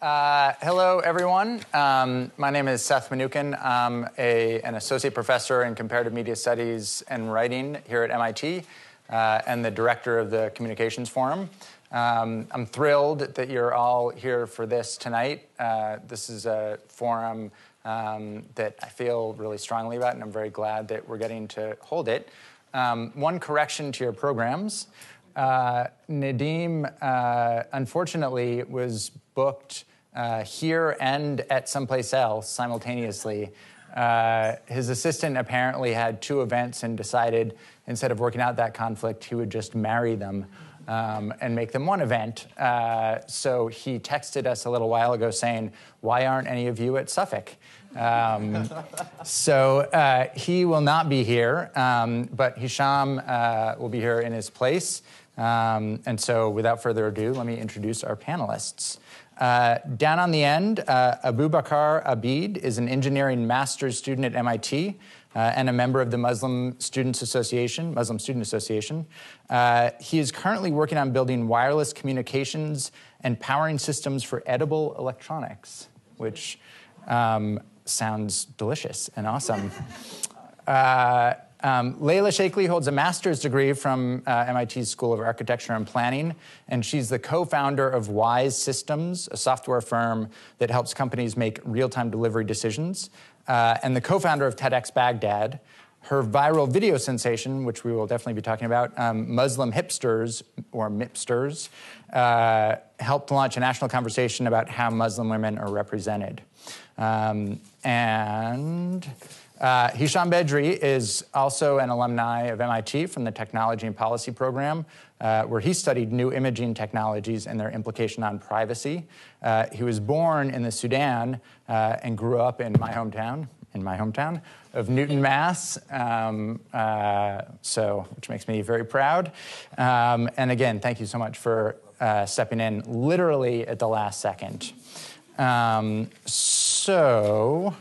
Uh, hello, everyone. Um, my name is Seth Mnookin. I'm a, an associate professor in comparative media studies and writing here at MIT uh, and the director of the Communications Forum. Um, I'm thrilled that you're all here for this tonight. Uh, this is a forum um, that I feel really strongly about, and I'm very glad that we're getting to hold it. Um, one correction to your programs. Uh, Nadeem, uh, unfortunately, was booked uh, here and at someplace else simultaneously. Uh, his assistant apparently had two events and decided instead of working out that conflict, he would just marry them um, and make them one event. Uh, so he texted us a little while ago saying, Why aren't any of you at Suffolk? Um, so uh, he will not be here, um, but Hisham uh, will be here in his place. Um, and so, without further ado, let me introduce our panelists. Uh, down on the end, uh, Abubakar Abid is an engineering master's student at MIT uh, and a member of the Muslim Students Association, Muslim Student Association. Uh, he is currently working on building wireless communications and powering systems for edible electronics, which um, sounds delicious and awesome. Um, Layla Shaikley holds a master's degree from uh, MIT's School of Architecture and Planning, and she's the co founder of Wise Systems, a software firm that helps companies make real time delivery decisions, uh, and the co founder of TEDx Baghdad. Her viral video sensation, which we will definitely be talking about, um, Muslim hipsters or mipsters, uh, helped launch a national conversation about how Muslim women are represented. Um, and uh, Hisham Bedri is also an alumni of MIT from the Technology and Policy program, uh, where he studied new imaging technologies and their implication on privacy. Uh, he was born in the Sudan uh, and grew up in my hometown, in my hometown of Newton, Mass. Um, uh, so, which makes me very proud. Um, and again, thank you so much for uh, stepping in literally at the last second. Um, so.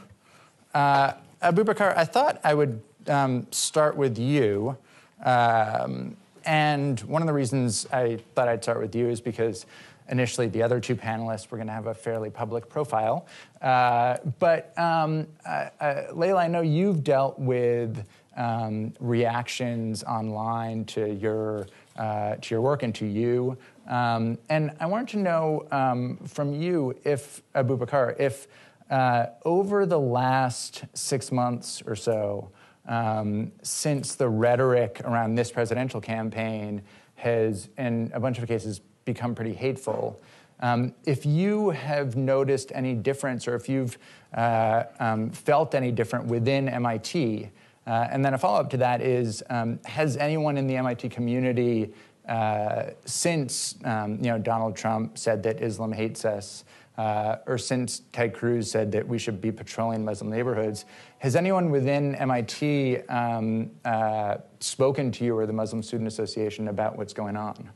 Abubakar, I thought I would um, start with you. Um, and one of the reasons I thought I'd start with you is because initially the other two panelists were going to have a fairly public profile. Uh, but um, uh, uh, Layla, I know you've dealt with um, reactions online to your uh, to your work and to you. Um, and I wanted to know um, from you if Abubakar, if uh, over the last six months or so, um, since the rhetoric around this presidential campaign has, in a bunch of cases, become pretty hateful, um, if you have noticed any difference or if you've uh, um, felt any different within MIT, uh, and then a follow up to that is um, Has anyone in the MIT community, uh, since um, you know, Donald Trump said that Islam hates us, uh, or since Ted Cruz said that we should be patrolling Muslim neighborhoods, has anyone within MIT um, uh, spoken to you or the Muslim Student Association about what's going on?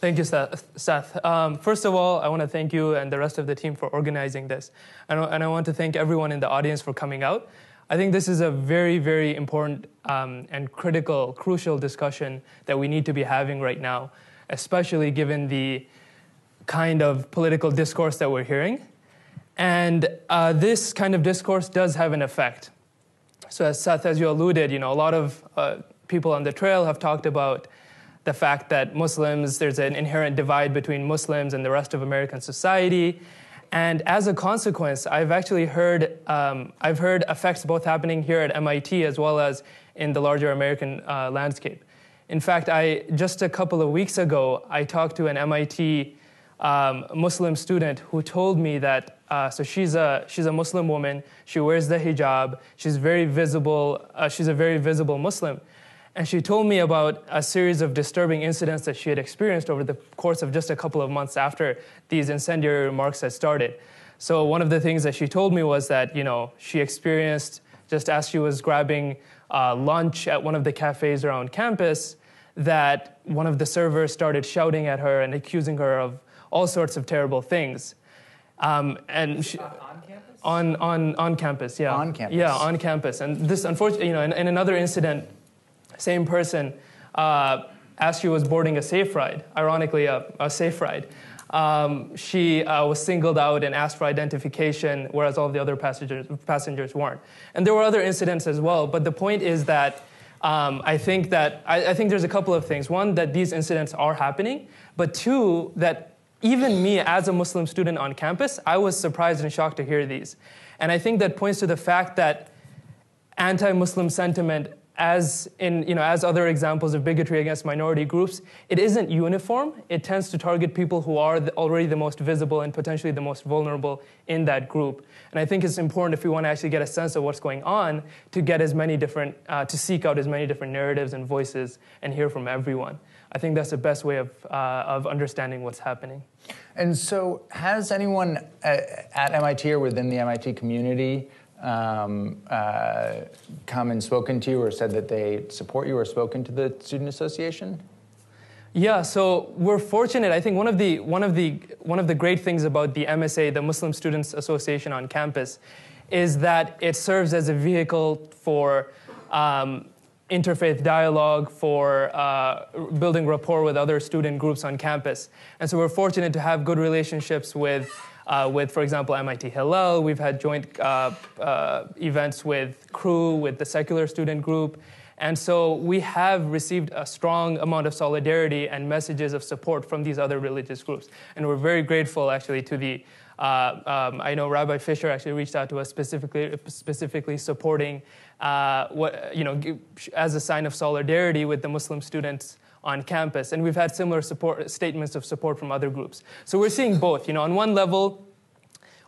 Thank you, Seth. Um, first of all, I want to thank you and the rest of the team for organizing this. And, and I want to thank everyone in the audience for coming out. I think this is a very, very important um, and critical, crucial discussion that we need to be having right now, especially given the kind of political discourse that we're hearing. And uh, this kind of discourse does have an effect. So, as Seth, as you alluded, you know, a lot of uh, people on the trail have talked about the fact that Muslims, there's an inherent divide between Muslims and the rest of American society. And as a consequence, I've actually heard, um, I've heard effects both happening here at MIT as well as in the larger American uh, landscape. In fact, I, just a couple of weeks ago, I talked to an MIT um, Muslim student who told me that uh, so she's a she's a Muslim woman. She wears the hijab. She's very visible. Uh, she's a very visible Muslim, and she told me about a series of disturbing incidents that she had experienced over the course of just a couple of months after these incendiary remarks had started. So one of the things that she told me was that you know she experienced just as she was grabbing uh, lunch at one of the cafes around campus that one of the servers started shouting at her and accusing her of all sorts of terrible things. Um, and she, on campus? On, on, on campus, yeah. On campus. Yeah, on campus. And this, unfortunately, you know, in, in another incident, same person, uh, as she was boarding a safe ride, ironically, a, a safe ride, um, she uh, was singled out and asked for identification, whereas all the other passengers, passengers weren't. And there were other incidents as well, but the point is that um, I think that I, I think there's a couple of things. One, that these incidents are happening, but two, that even me as a Muslim student on campus, I was surprised and shocked to hear these. And I think that points to the fact that anti-Muslim sentiment as in you know as other examples of bigotry against minority groups it isn't uniform. It tends to target people who are the, already the most visible and potentially the most vulnerable in that group. And i think it's important if we want to actually get a sense of what's going on to get as many different uh, to seek out as many different narratives and voices and hear from everyone i think that's the best way of, uh, of understanding what's happening and so has anyone at, at mit or within the mit community um, uh, come and spoken to you or said that they support you or spoken to the student association? Yeah, so we're fortunate. I think one of the one of the one of the great things about the MSA, the Muslim Students Association on campus, is that it serves as a vehicle for um, interfaith dialogue, for uh, building rapport with other student groups on campus. And so we're fortunate to have good relationships with uh, with, for example, MIT Hillel. We've had joint uh, uh, events with Crew, with the secular student group. And so we have received a strong amount of solidarity and messages of support from these other religious groups. And we're very grateful, actually, to the uh, um, I know Rabbi Fisher actually reached out to us specifically, specifically supporting uh, what you know as a sign of solidarity with the Muslim students on campus. And we've had similar support, statements of support from other groups. So we're seeing both. You know, on one level,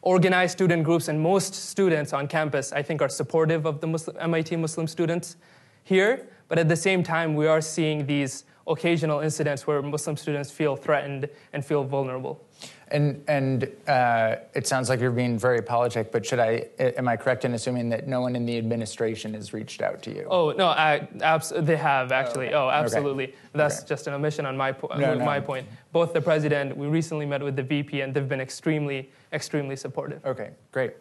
organized student groups and most students on campus, I think, are supportive of the Muslim, MIT Muslim students here. But at the same time, we are seeing these occasional incidents where Muslim students feel threatened and feel vulnerable. And and uh, it sounds like you're being very apologetic, but should I? Am I correct in assuming that no one in the administration has reached out to you? Oh no, I, abs- they have actually. Oh, okay. oh absolutely. Okay. That's okay. just an omission on my po- no, no. my point. Both the president, we recently met with the VP, and they've been extremely extremely supportive. Okay, great.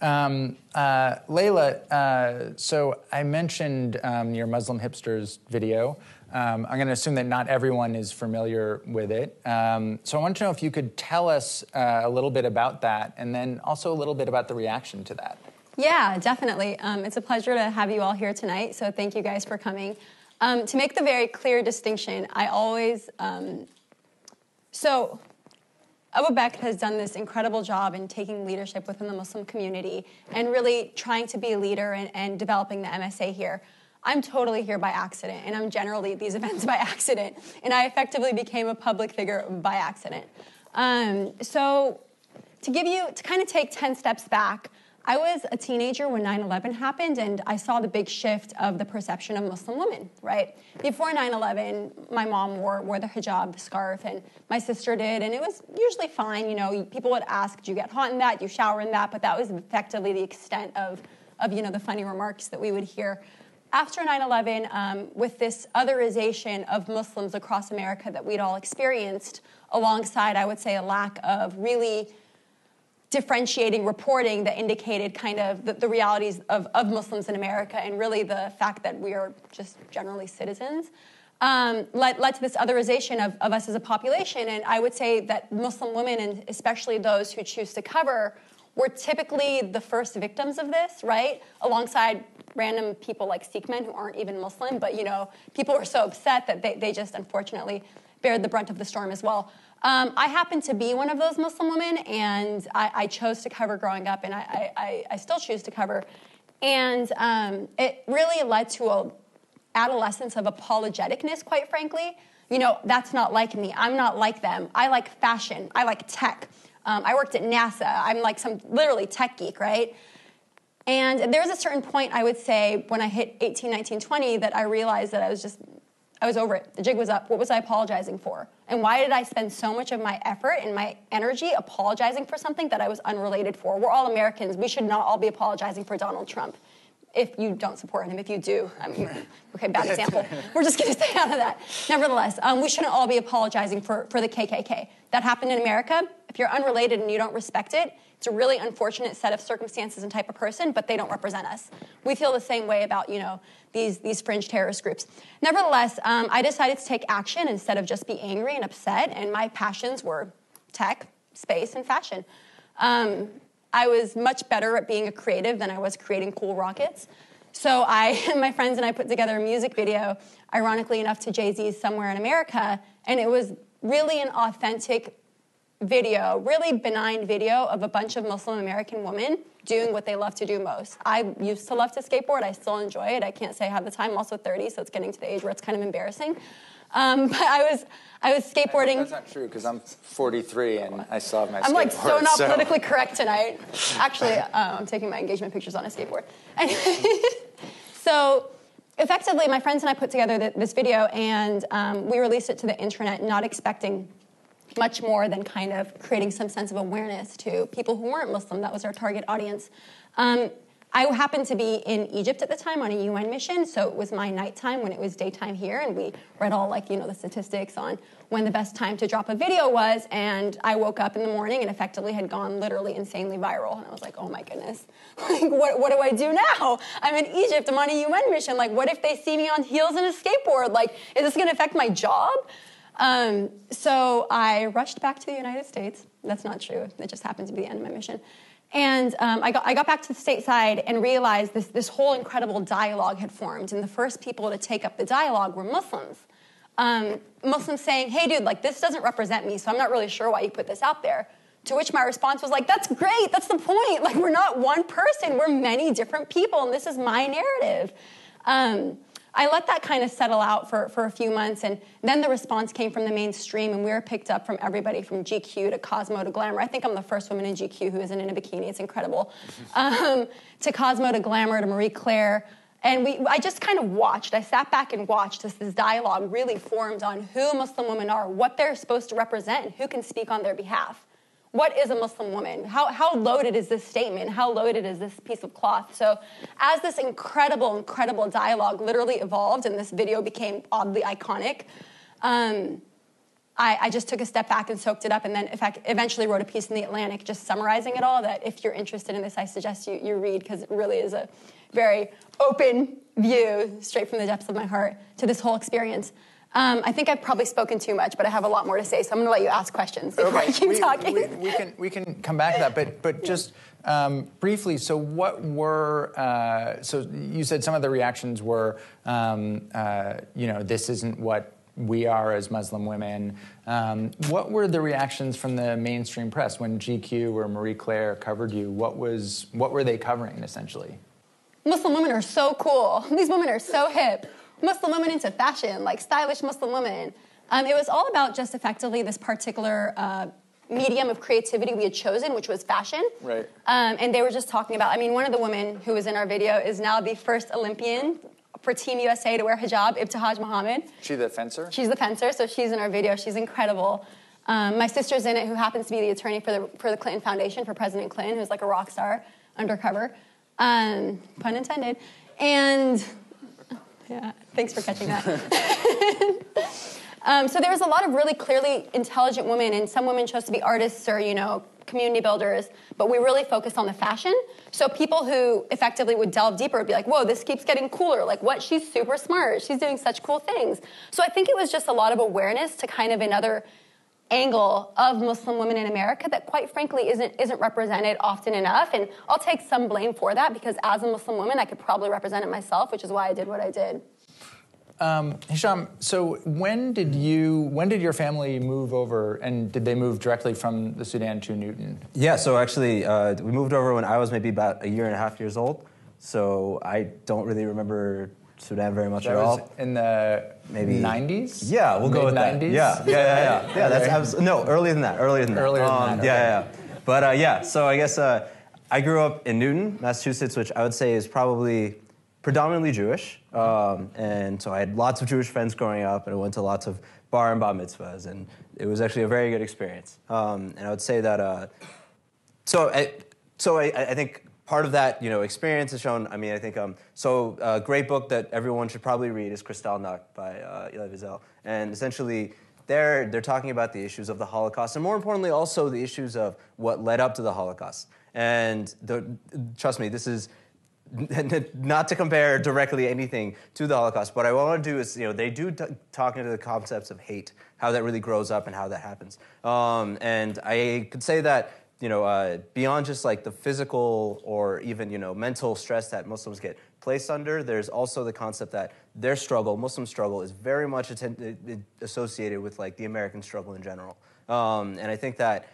Um, uh, Layla, uh, so I mentioned um, your Muslim hipsters video. Um, I'm going to assume that not everyone is familiar with it. Um, so I want to know if you could tell us uh, a little bit about that and then also a little bit about the reaction to that. Yeah, definitely. Um, it's a pleasure to have you all here tonight. So thank you guys for coming. Um, to make the very clear distinction, I always. Um, so Abu has done this incredible job in taking leadership within the Muslim community and really trying to be a leader and, and developing the MSA here. I'm totally here by accident, and I'm generally at these events by accident. And I effectively became a public figure by accident. Um, so, to give you, to kind of take 10 steps back, I was a teenager when 9 11 happened, and I saw the big shift of the perception of Muslim women, right? Before 9 11, my mom wore, wore the hijab, the scarf, and my sister did, and it was usually fine. You know, people would ask, Do you get hot in that? Do you shower in that? But that was effectively the extent of, of you know, the funny remarks that we would hear after 9 11, um, with this otherization of Muslims across America that we'd all experienced, alongside, I would say, a lack of really differentiating reporting that indicated kind of the, the realities of, of, Muslims in America and really the fact that we are just generally citizens. Um, led, led, to this otherization of, of us as a population. And I would say that Muslim women, and especially those who choose to cover, were typically the first victims of this, right? Alongside random people like Sikh men who aren't even Muslim, but you know, people were so upset that they, they just unfortunately bared the brunt of the storm as well. Um, I happen to be one of those Muslim women, and I, I chose to cover growing up, and I, I, I still choose to cover. And um, it really led to a adolescence of apologeticness, quite frankly. You know, that's not like me. I'm not like them. I like fashion. I like tech. Um, I worked at NASA. I'm like some literally tech geek, right? And there was a certain point, I would say, when I hit 18, 19, 20, that I realized that I was just, I was over it. The jig was up. What was I apologizing for? And why did I spend so much of my effort and my energy apologizing for something that I was unrelated for? We're all Americans. We should not all be apologizing for Donald Trump if you don't support him. If you do, I mean, okay, bad example. We're just going to stay out of that. Nevertheless, um, we shouldn't all be apologizing for, for the KKK. That happened in America. If you're unrelated and you don't respect it, it's a really unfortunate set of circumstances and type of person, but they don't represent us. We feel the same way about, you know, these, these fringe terrorist groups. Nevertheless, um, I decided to take action instead of just be angry and upset, and my passions were tech, space, and fashion. Um, I was much better at being a creative than I was creating cool rockets. So I, and my friends and I put together a music video, ironically enough, to Jay Z's "Somewhere in America," and it was really an authentic video, really benign video of a bunch of Muslim American women doing what they love to do most. I used to love to skateboard. I still enjoy it. I can't say I have the time. I'm also 30, so it's getting to the age where it's kind of embarrassing. Um, but I was, I was skateboarding. That's not true because I'm 43 and I still have my I'm like so not politically correct tonight. Actually, uh, I'm taking my engagement pictures on a skateboard. so effectively, my friends and I put together th- this video and um, we released it to the internet, not expecting much more than kind of creating some sense of awareness to people who weren't Muslim. That was our target audience. Um, I happened to be in Egypt at the time on a UN mission, so it was my nighttime when it was daytime here, and we read all like you know the statistics on when the best time to drop a video was. And I woke up in the morning and effectively had gone literally insanely viral, and I was like, oh my goodness, like what what do I do now? I'm in Egypt, I'm on a UN mission. Like, what if they see me on heels and a skateboard? Like, is this going to affect my job? Um, so I rushed back to the United States. That's not true. It just happened to be the end of my mission. And um, I, got, I got back to the stateside and realized this, this whole incredible dialogue had formed. And the first people to take up the dialogue were Muslims. Um, Muslims saying, hey, dude, like, this doesn't represent me, so I'm not really sure why you put this out there. To which my response was like, that's great, that's the point. Like, we're not one person, we're many different people, and this is my narrative. Um, I let that kind of settle out for, for a few months, and then the response came from the mainstream, and we were picked up from everybody from GQ to Cosmo to Glamour. I think I'm the first woman in GQ who isn't in a bikini. It's incredible. Um, to Cosmo to Glamour to Marie Claire. And we, I just kind of watched. I sat back and watched as this dialogue really formed on who Muslim women are, what they're supposed to represent, who can speak on their behalf what is a Muslim woman? How, how loaded is this statement? How loaded is this piece of cloth? So, as this incredible, incredible dialogue literally evolved and this video became oddly iconic, um, I, I, just took a step back and soaked it up, and then in fact, eventually wrote a piece in the Atlantic just summarizing it all. That if you're interested in this, I suggest you, you read because it really is a very open view, straight from the depths of my heart, to this whole experience. Um, I think I've probably spoken too much, but I have a lot more to say, so I'm going to let you ask questions before okay. I keep we, talking. We, we, can, we can come back to that, but, but just um, briefly, so what were, uh, so you said some of the reactions were, um, uh, you know, this isn't what we are as Muslim women. Um, what were the reactions from the mainstream press when GQ or Marie Claire covered you? What was what were they covering essentially? Muslim women are so cool. These women are so hip. Muslim women into fashion, like stylish Muslim women. Um, it was all about just effectively this particular uh, medium of creativity we had chosen, which was fashion. Right. Um, and they were just talking about, I mean, one of the women who was in our video is now the first Olympian for Team USA to wear hijab, Ibtihaj Muhammad. She the fencer? She's the fencer, so she's in our video. She's incredible. Um, my sister's in it, who happens to be the attorney for the, for the Clinton Foundation for President Clinton, who's like a rock star undercover. Um, pun intended. And yeah, thanks for catching that. um, so there was a lot of really clearly intelligent women, and some women chose to be artists or, you know, community builders, but we really focused on the fashion. So people who effectively would delve deeper would be like, whoa, this keeps getting cooler. Like, what? She's super smart. She's doing such cool things. So I think it was just a lot of awareness to kind of another angle of Muslim women in America that quite frankly isn't isn't represented often enough and I'll take some blame for that because as a Muslim woman I could probably represent it myself which is why I did what I did. Um, Hisham, so when did you when did your family move over and did they move directly from the Sudan to Newton? Yeah, so actually uh, we moved over when I was maybe about a year and a half years old. So I don't really remember Sudan very much that at all. In the maybe 90s? Yeah, we'll go with that. Yeah, yeah, yeah, yeah. Yeah, that's abs- no earlier than that. Earlier than that. Earlier um, than that. Okay. Yeah, yeah. But uh, yeah, so I guess uh, I grew up in Newton, Massachusetts, which I would say is probably predominantly Jewish, um, and so I had lots of Jewish friends growing up, and I went to lots of bar and bat mitzvahs, and it was actually a very good experience. Um, and I would say that. Uh, so I, so I, I think part of that, you know, experience has shown. I mean, I think um, so. A uh, great book that everyone should probably read is Kristallnacht by uh, Elie Wiesel, and essentially. They're, they're talking about the issues of the Holocaust, and more importantly, also the issues of what led up to the Holocaust. And the, trust me, this is not to compare directly anything to the Holocaust, but I want to do is, you know, they do t- talk into the concepts of hate, how that really grows up and how that happens. Um, and I could say that, you know, uh, beyond just like the physical or even, you know, mental stress that Muslims get placed under, there's also the concept that their struggle, Muslim struggle, is very much associated with like the American struggle in general. Um, and I think that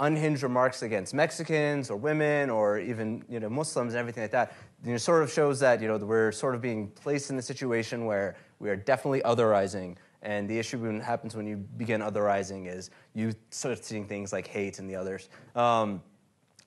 unhinged remarks against Mexicans or women or even you know Muslims and everything like that, you know, sort of shows that you know we're sort of being placed in a situation where we are definitely otherizing. And the issue when happens when you begin otherizing is you start seeing things like hate and the others. Um,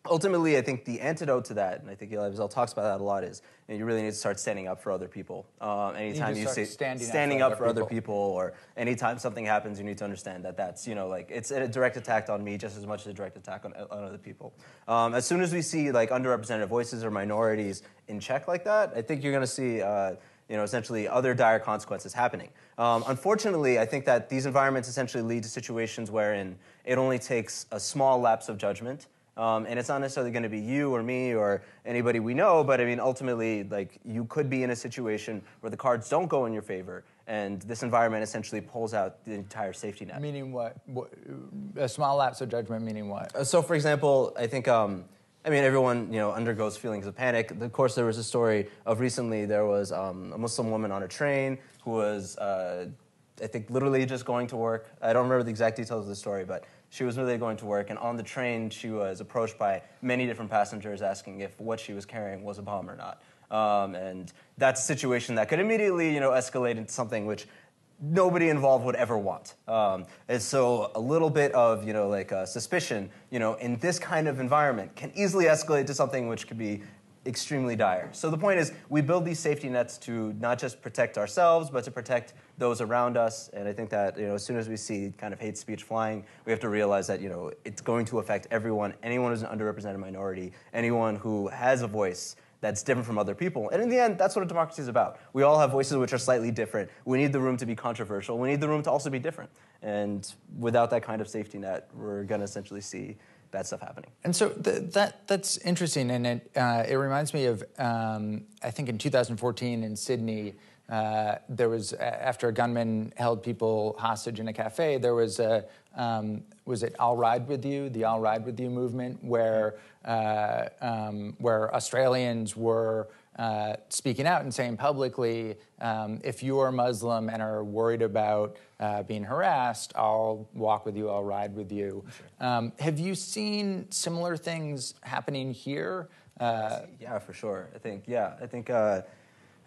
ultimately, I think the antidote to that, and I think Wiesel talks about that a lot, is you, know, you, really need to start standing up for other people. Um, anytime you, you say standing, standing up for, other, other people. people, or anytime something happens, you need to understand that that's you know like it's a direct attack on me just as much as a direct attack on, on other people. Um, as soon as we see like underrepresented voices or minorities in check like that, I think you're going to see. Uh, you know, essentially other dire consequences happening. Um, unfortunately, I think that these environments essentially lead to situations wherein it only takes a small lapse of judgment um, and it's not necessarily going to be you or me or anybody we know, but I mean, ultimately, like you could be in a situation where the cards don't go in your favor, and this environment essentially pulls out the entire safety net. Meaning what? what a small lapse of judgment. Meaning what? Uh, so, for example, I think. Um, I mean, everyone you know undergoes feelings of panic. Of course, there was a story of recently there was um, a Muslim woman on a train who was, uh, I think, literally just going to work. I don't remember the exact details of the story, but she was really going to work, and on the train, she was approached by many different passengers asking if what she was carrying was a bomb or not. Um, and that's a situation that could immediately, you know, escalate into something which nobody involved would ever want. Um, and so a little bit of, you know, like uh, suspicion, you know, in this kind of environment can easily escalate to something which could be extremely dire. So the point is, we build these safety nets to not just protect ourselves, but to protect those around us. And I think that you know, as soon as we see kind of hate speech flying, we have to realize that you know it's going to affect everyone, anyone who's an underrepresented minority, anyone who has a voice that's different from other people. And in the end, that's what a democracy is about. We all have voices which are slightly different. We need the room to be controversial. We need the room to also be different. And without that kind of safety net, we're going to essentially see bad stuff happening. And so th- that that's interesting, and it uh, it reminds me of um, I think in 2014 in Sydney. Uh, there was after a gunman held people hostage in a cafe. There was a um, was it "I'll ride with you," the "I'll ride with you" movement, where uh, um, where Australians were uh, speaking out and saying publicly, um, if you are Muslim and are worried about uh, being harassed, I'll walk with you, I'll ride with you. Sure. Um, have you seen similar things happening here? Uh, yeah, for sure. I think, yeah, I think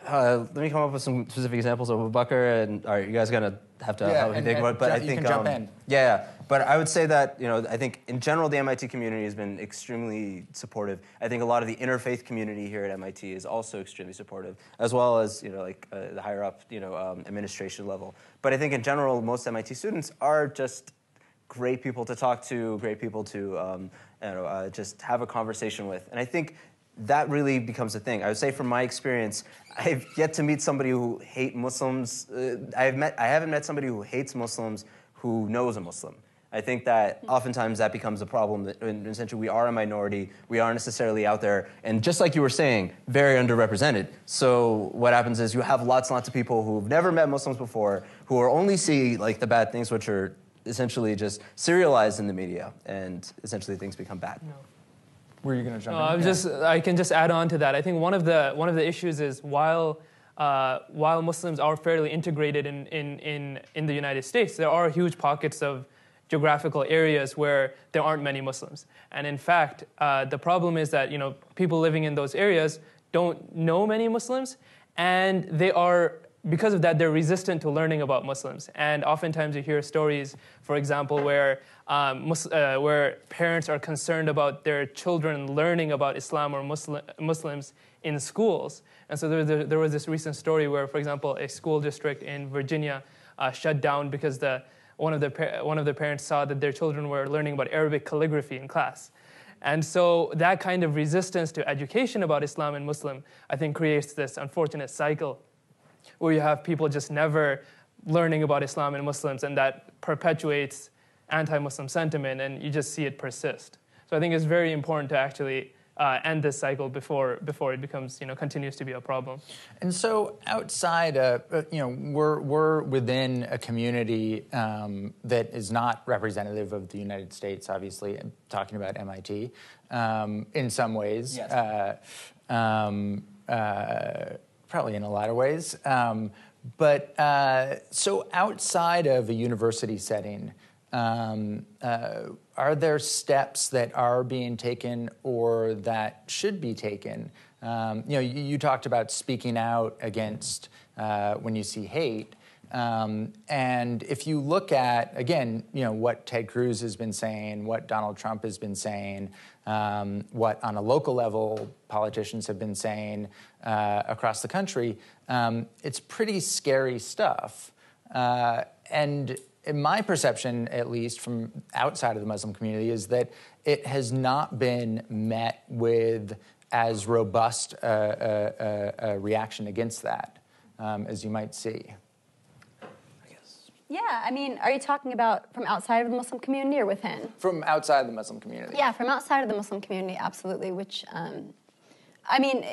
uh, let me come up with some specific examples of Abubakar, and all right, you guys gonna have to yeah, help me think about it. But I you think can jump um, in. Yeah, yeah, but I would say that you know I think in general the MIT community has been extremely supportive. I think a lot of the interfaith community here at MIT is also extremely supportive, as well as you know like uh, the higher up you know um, administration level. But I think in general most MIT students are just great people to talk to, great people to um, you know, uh, just have a conversation with, and I think that really becomes a thing. I would say from my experience, I've yet to meet somebody who hate Muslims. Uh, I've met, I haven't met somebody who hates Muslims who knows a Muslim. I think that oftentimes that becomes a problem. That essentially, we are a minority. We aren't necessarily out there, and just like you were saying, very underrepresented. So what happens is you have lots and lots of people who've never met Muslims before, who are only see like the bad things, which are essentially just serialized in the media, and essentially things become bad. No. Were you going to jump no, in? I Yeah. just I can just add on to that. I think one of the one of the issues is while uh, while Muslims are fairly integrated in, in, in, in the United States, there are huge pockets of geographical areas where there aren't many Muslims. And in fact, uh, the problem is that you know people living in those areas don't know many Muslims, and they are because of that they're resistant to learning about Muslims. And oftentimes you hear stories, for example, where um, Mus- uh, where parents are concerned about their children learning about Islam or Muslim, Muslims in schools. And so there, there, there, was this recent story where, for example, a school district in Virginia uh, shut down because the, one, of the, one of the parents saw that their children were learning about Arabic calligraphy in class. And so that kind of resistance to education about Islam and Muslim, I think, creates this unfortunate cycle where you have people just never learning about Islam and Muslims, and that perpetuates anti Muslim sentiment, and you just see it persist. So I think it's very important to actually uh, end this cycle before before it becomes you know continues to be a problem. And so, outside, uh, you know, we're we're within a community um, that is not representative of the United States. Obviously, I'm talking about MIT um, in some ways. Yes. Uh, um, uh, probably in a lot of ways. Um, but uh, so, outside of a university setting. Um, uh, are there steps that are being taken or that should be taken? Um, you know, you, you, talked about speaking out against uh, when you see hate. Um, and if you look at again, you know what Ted Cruz has been saying, what Donald Trump has been saying, um, what on a local level politicians have been saying uh, across the country, um, it's pretty scary stuff. Uh, and in my perception, at least from outside of the Muslim community, is that it has not been met with as robust a, a, a, reaction against that um, as you might see. Yeah, I mean, are you talking about from outside of the Muslim community or within? From outside the Muslim community. Yeah, from outside of the Muslim community, absolutely. Which, um, I mean,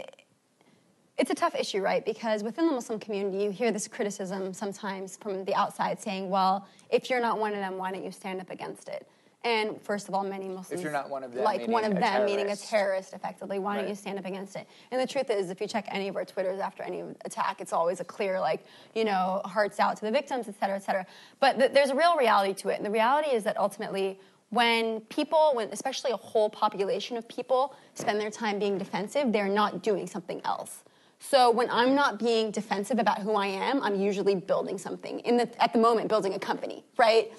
it's a tough issue, right? Because within the Muslim community, you hear this criticism sometimes from the outside saying, well, if you're not one of them, why don't you stand up against it? And first of all, many Muslims, if you're not one of them, like one of them, terrorist. meaning a terrorist, effectively, why right. don't you stand up against it? And the truth is, if you check any of our Twitters after any attack, it's always a clear, like, you know, hearts out to the victims, et cetera, et cetera. But th- there's a real reality to it. And the reality is that ultimately, when people, when especially a whole population of people, spend their time being defensive, they're not doing something else. So when I'm not being defensive about who I am, I'm usually building something. In the, at the moment, building a company, right?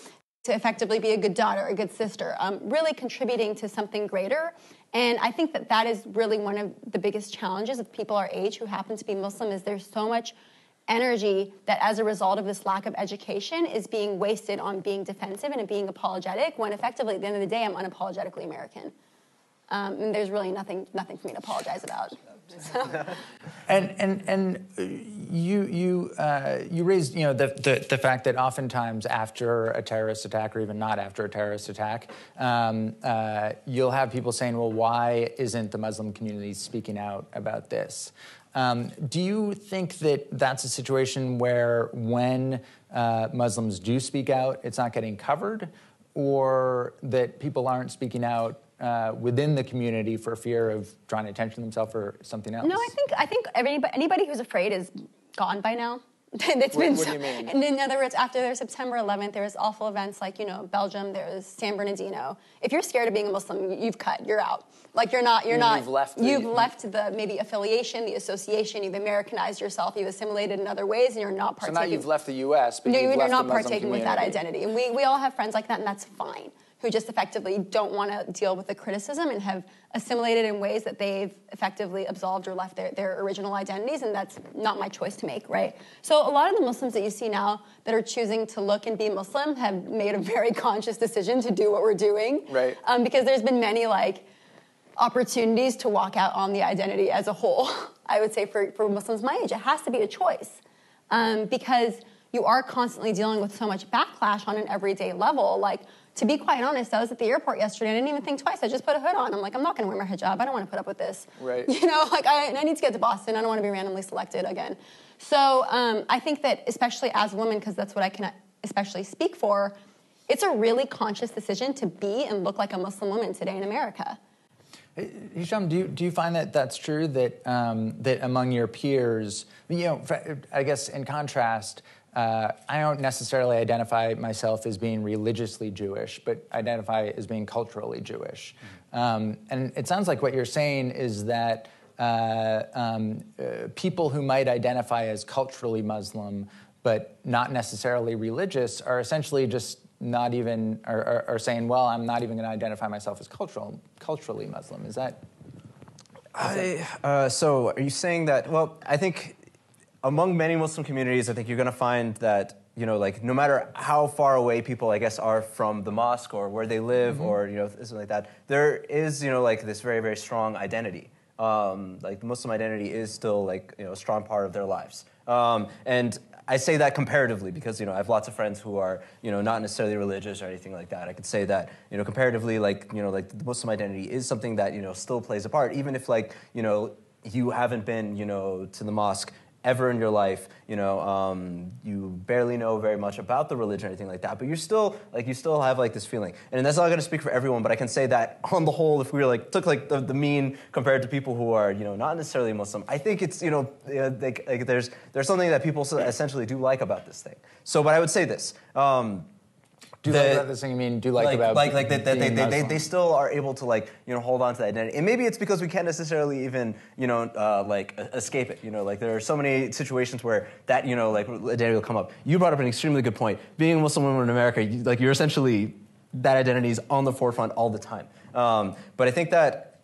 To effectively be a good daughter, a good sister, um, really contributing to something greater. And I think that that is really one of the biggest challenges of people our age who happen to be Muslim is there's so much energy that as a result of this lack of education is being wasted on being defensive and being apologetic when effectively at the end of the day I'm unapologetically American. Um, and there's really nothing, nothing for me to apologize about. And and and you you uh, you raised you know the, the, the fact that oftentimes after a terrorist attack or even not after a terrorist attack, um, uh, you'll have people saying, well, why isn't the Muslim community speaking out about this? Um, do you think that that's a situation where when uh, Muslims do speak out, it's not getting covered, or that people aren't speaking out uh, within the community for fear of drawing attention to themselves or something else? No, I think I think anybody, anybody who's afraid is gone by now. it's what, been what do you mean? And in other words, after their September 11th, there was awful events like you know Belgium, there was San Bernardino. If you're scared of being a Muslim, you've cut. You're out. Like you're not. You're you've not. Left the, you've left the maybe affiliation, the association. You've Americanized yourself. You've assimilated in other ways, and you're not partaking. So now you've left the U.S. But no, you've you're not partaking with that identity. And we we all have friends like that, and that's fine who just effectively don't want to deal with the criticism and have assimilated in ways that they've effectively absolved or left their, their original identities, and that's not my choice to make, right? So a lot of the Muslims that you see now that are choosing to look and be Muslim have made a very conscious decision to do what we're doing. Right. Um, because there's been many like opportunities to walk out on the identity as a whole. I would say for, for Muslims my age, it has to be a choice. Um, because you are constantly dealing with so much backlash on an everyday level. Like, to be quite honest, I was at the airport yesterday. I didn't even think twice. I just put a hood on. I'm like, I'm not going to wear my hijab. I don't want to put up with this. Right. You know, like I, I need to get to Boston. I don't want to be randomly selected again. So um, I think that, especially as a woman, because that's what I can especially speak for, it's a really conscious decision to be and look like a Muslim woman today in America. Hisham, do you, do you find that that's true that um, that among your peers, you know, I guess in contrast, uh, I don't necessarily identify myself as being religiously Jewish, but identify as being culturally Jewish. Mm-hmm. Um, and it sounds like what you're saying is that uh, um, uh, people who might identify as culturally Muslim but not necessarily religious are essentially just not even are, are, are saying, well, I'm not even going to identify myself as cultural, culturally Muslim. Is that? I, uh, so are you saying that? Well, I think among many Muslim communities, I think you're going to find that you know, like no matter how far away people, I guess, are from the mosque or where they live mm-hmm. or you know something like that, there is you know like this very very strong identity. um, like the Muslim identity is still like you know a strong part of their lives. Um, and I say that comparatively because you know I have lots of friends who are you know not necessarily religious or anything like that. I could say that you know comparatively, like you know like the Muslim identity is something that you know still plays a part, even if like you know you haven't been you know to the mosque ever in your life, you know, um, you barely know very much about the religion or anything like that, but you're still like you still have like this feeling. And that's not going to speak for everyone, but I can say that on the whole, if we were like took like the, the mean compared to people who are you know not necessarily Muslim, I think it's you know like, like there's there's something that people essentially do like about this thing. So, but I would say this. Um, do the, like about this thing? You mean do like, like about like like that they, they, they, they still are able to like you know hold on to that identity. And maybe it's because we can't necessarily even you know uh, like escape it you know? Like there are so many situations where that you know like identity will come up. You brought up an extremely good point. Being a Muslim woman in America you, like you're essentially that identity is on the forefront all the time. Um, but I think that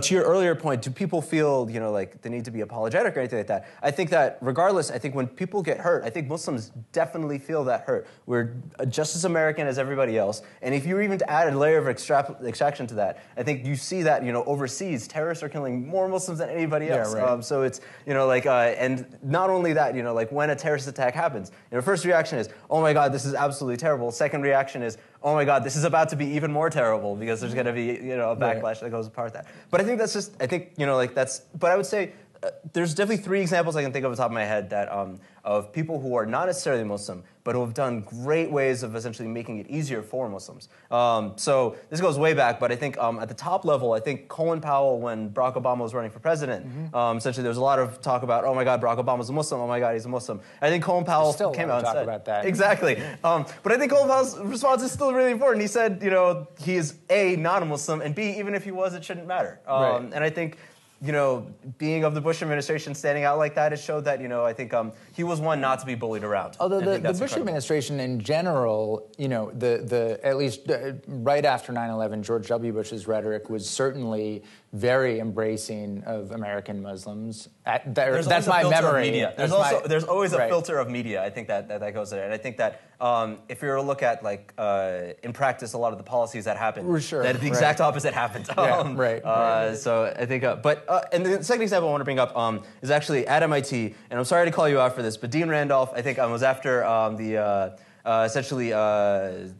to your earlier point, do people feel you know like they need to be apologetic or anything like that? I think that regardless, I think when people get hurt, I think Muslims definitely feel that hurt. We're uh, just as American as everybody else, and if you even add a layer of extra- extraction to that, I think you see that you know overseas terrorists are killing more Muslims than anybody else. Yeah, right. Um, so it's you know like uh, and not only that, you know like when a terrorist attack happens, you know first reaction is oh my god this is absolutely terrible. Second reaction is oh my god this is about to be even more terrible because there's going to be you know a Right. backlash that goes apart that. But I think that's just I think you know like that's but I would say. Uh, there's definitely three examples I can think of off the top of my head that um, of people who are not necessarily Muslim, but who have done great ways of essentially making it easier for Muslims. Um, so this goes way back, but I think um, at the top level, I think Colin Powell, when Barack Obama was running for president, Mm-hmm. um, essentially there was a lot of talk about, oh my God, Barack Obama's a Muslim. Oh my God, he's a Muslim. I think Colin Powell still came out and talk said about that. exactly. Um, but I think Colin Powell's response is still really important. He said, you know, he is a not a Muslim, and b even if he was, it shouldn't matter. Um, Right. And I think you know, being of the Bush administration, standing out like that, it showed that you know I think um, he was one not to be bullied around. Although the, the Bush incredible. administration in general, you know, the, the at least uh, right after 9/11, George W. Bush's rhetoric was certainly very embracing of American Muslims. At, there- There's that's my memory. There's also my- there's always a right. filter of media. I think that that, that goes there, and I think that um, if you were to look at like uh, in practice a lot of the policies that happened, For sure, that the right. exact opposite happened. Yeah, Um, right, Uh, right. So I think, uh, but uh, and the second example I want to bring up um, is actually at MIT, and I'm sorry to call you out for this, but Dean Randolph, I think um, was after um, the. Uh, essentially, uh,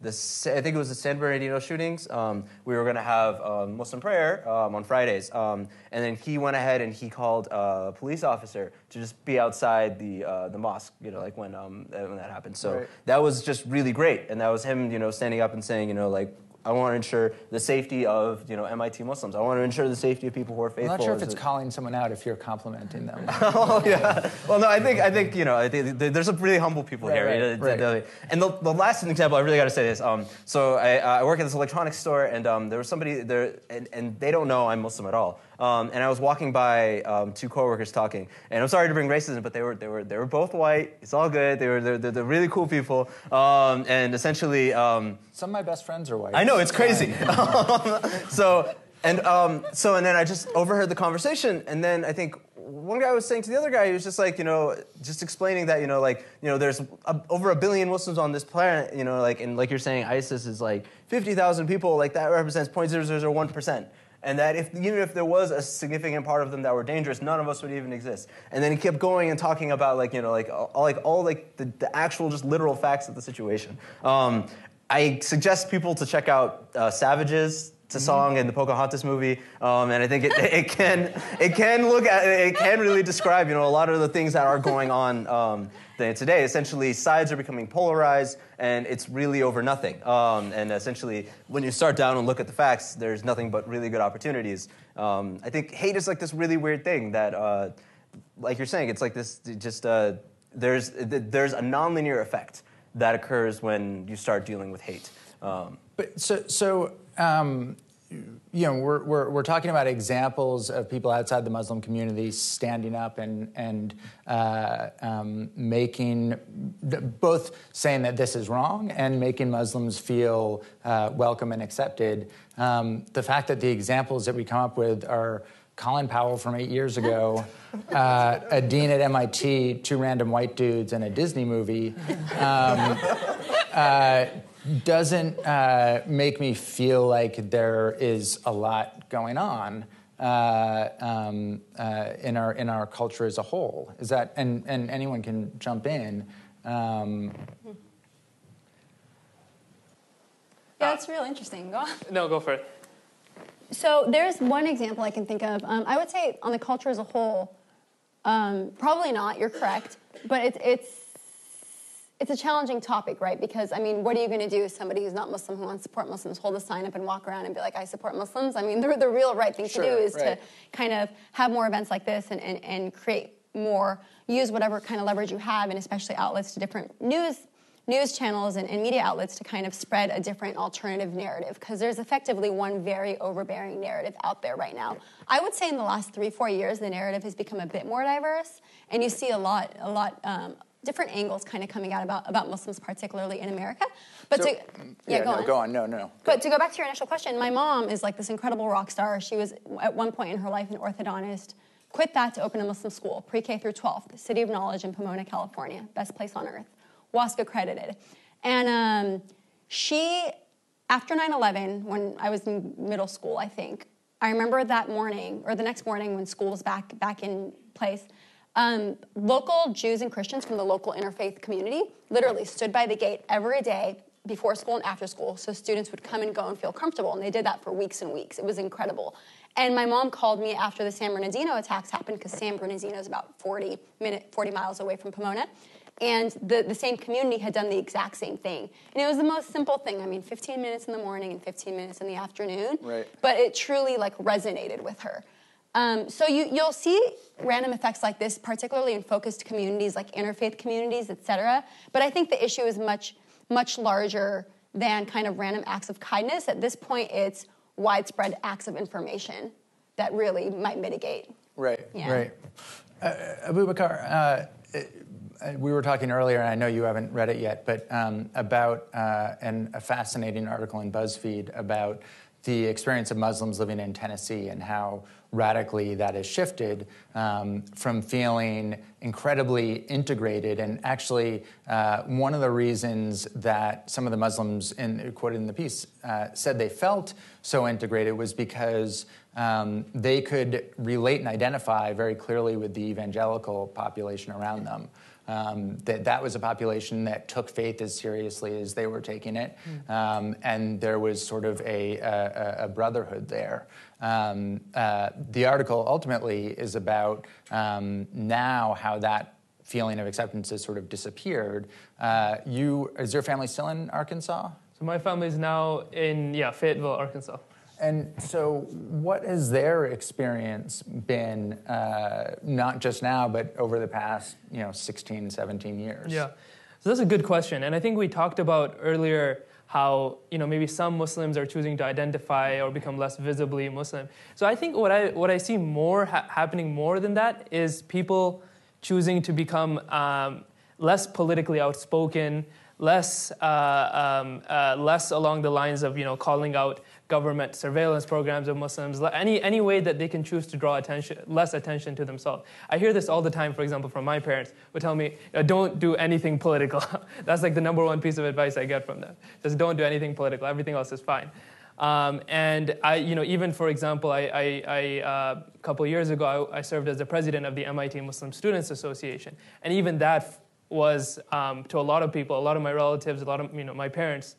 the, I think it was the San Bernardino shootings. Um, we were going to have um, Muslim prayer um, on Fridays, um, and then he went ahead and he called uh, a police officer to just be outside the uh, the mosque. You know, like when um, when that happened. So Right. that was just really great, and that was him, you know, standing up and saying, you know, like. I want to ensure the safety of you know MIT Muslims. I want to ensure the safety of people who are faithful. I'm not sure if it's a- calling someone out if you're complimenting them. oh yeah. Well, no, I think I think you know I think there's some really humble people Right, here. right, right. And the, the last example I really got to say this. Um, so I, uh, I work at this electronics store, and um, there was somebody there, and, and they don't know I'm Muslim at all. Um, and I was walking by um, two coworkers talking, and I'm sorry to bring racism, but they were they were they were both white. It's all good. They were they're, they're, really cool people, um, and essentially. Um, Some of my best friends are white. I know it's crazy. so and um, so and then I just overheard the conversation, and then I think one guy was saying to the other guy, he was just like, you know, just explaining that, you know, like, you know, there's a, over a billion Muslims on this planet, you know, like, and like you're saying, ISIS is like 50,000 people, like that represents 0.0001 percent. And that if even if there was a significant part of them that were dangerous, none of us would even exist. And then he kept going and talking about like you know like all, like all like the, the actual just literal facts of the situation. Um, I suggest people to check out uh, Savages. It's a song in the Pocahontas movie, um, and I think it, it can it can look at it can really describe you know a lot of the things that are going on um, today. Essentially, sides are becoming polarized, and it's really over nothing. Um, and essentially, when you start down and look at the facts, there's nothing but really good opportunities. Um, I think hate is like this really weird thing that, uh, like you're saying, it's like this just uh, there's there's a nonlinear effect that occurs when you start dealing with hate. Um, But so, so um, you know, we're, we're, we're talking about examples of people outside the Muslim community standing up and, and uh, um, making, both saying that this is wrong and making Muslims feel uh, welcome and accepted. Um, the fact that the examples that we come up with are Colin Powell from eight years ago, uh, a dean at MIT, two random white dudes, and a Disney movie. Um, uh, doesn't uh, make me feel like there is a lot going on. uh, um, uh, in our in our culture as a whole? Is that and and anyone can jump in. Um, Yeah, that's real interesting. Go on. No, go for it. So there's one example I can think of. Um, I would say on the culture as a whole, um, probably not. You're correct, but it's it's it's a challenging topic, right? Because I mean, what are you going to do? Somebody who's not Muslim who wants to support Muslims hold a sign up and walk around and be like, "I support Muslims." I mean, the, the real right thing Sure, to do is right. to kind of have more events like this and, and, and create more, use whatever kind of leverage you have, and especially outlets to different news news channels and, and media outlets to kind of spread a different alternative narrative because there's effectively one very overbearing narrative out there right now. I would say in the last three, four years, the narrative has become a bit more diverse, and you see a lot, a lot. Um, different angles kind of coming out about, about Muslims, particularly in America. But so- to, yeah, go no, on. Go on. No, no, no. But to go back to your initial question, my mom is like this incredible rock star. She was at one point in her life an orthodontist. Quit that to open a Muslim school, pre-K through 12, the City of Knowledge in Pomona, California, best place on earth, WASC accredited. And um, she, after 9/11, when I was in middle school, I think, I remember that morning or the next morning when school was back back in place. Um, local Jews and Christians from the local interfaith community literally stood by the gate every day before school and after school so students would come and go and feel comfortable. And they did that for weeks and weeks. It was incredible. And my mom called me after the San Bernardino attacks happened because San Bernardino is about 40, minute, 40 miles away from Pomona. And the, the same community had done the exact same thing. And it was the most simple thing. I mean, 15 minutes in the morning and 15 minutes in the afternoon. Right. But it truly like resonated with her. Um, so you, you'll see random effects like this, particularly in focused communities like interfaith communities, et cetera. But I think the issue is much, much larger than kind of random acts of kindness. At this point, it's widespread acts of information that really might mitigate. Right, Yeah. right. Uh, Abubakar, uh, uh, we were talking earlier, and I know you haven't read it yet, but um, about uh, an, a fascinating article in BuzzFeed about the experience of Muslims living in Tennessee and how radically that has shifted um, from feeling incredibly integrated. And actually, uh, one of the reasons that some of the Muslims in, quoted in the piece uh, said they felt so integrated was because um, they could relate and identify very clearly with the evangelical population around them. Um, that that was a population that took faith as seriously as they were taking it, um, and there was sort of a, a, a brotherhood there. Um, uh, the article ultimately is about um, now how that feeling of acceptance has sort of disappeared. Uh, you is your family still in Arkansas? So my family is now in yeah Fayetteville, Arkansas. And so, what has their experience been, uh, not just now, but over the past, you know, 16, 17 years? Yeah. So that's a good question. And I think we talked about earlier how, you know, maybe some Muslims are choosing to identify or become less visibly Muslim. So I think what I, what I see more ha- happening more than that is people choosing to become um, less politically outspoken, less, uh, um, uh, less along the lines of, you know, calling out government surveillance programs of Muslims, any, any way that they can choose to draw attention, less attention to themselves. I hear this all the time, for example, from my parents, who tell me, "Uh, don't do anything political. That's like the number one piece of advice I get from them. Just don't do anything political, everything else is fine. Um, and I, you know, even for example, I, I, I uh, a couple years ago, I, I served as the president of the MIT Muslim Students Association, and even that was um, to a lot of people, a lot of my relatives, a lot of you know my parents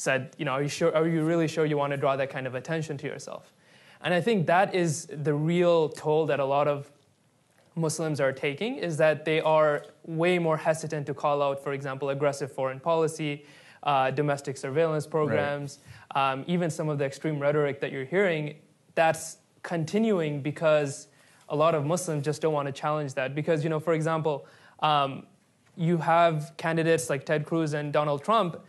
said, you know, are you sure? Are you really sure you want to draw that kind of attention to yourself? And I think that is the real toll that a lot of Muslims are taking is that they are way more hesitant to call out, for example, aggressive foreign policy, uh, domestic surveillance programs, um, even some of the extreme rhetoric that you're hearing. That's continuing because a lot of Muslims just don't want to challenge that. Because, you know, for example, um, you have candidates like Ted Cruz and Donald Trump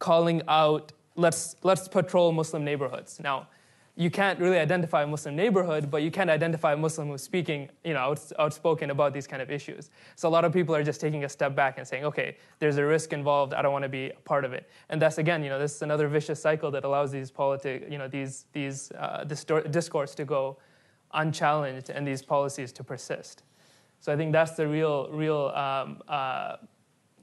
calling out, let's, let's patrol Muslim neighborhoods. Now, you can't really identify a Muslim neighborhood, but you can't identify a Muslim who's speaking, you know, outs- outspoken about these kind of issues. So a lot of people are just taking a step back and saying, okay, there's a risk involved. I don't want to be a part of it. And that's again, you know, this is another vicious cycle that allows these politic, you know, these these uh, distor- discourse to go unchallenged and these policies to persist. So I think that's the real real um, uh,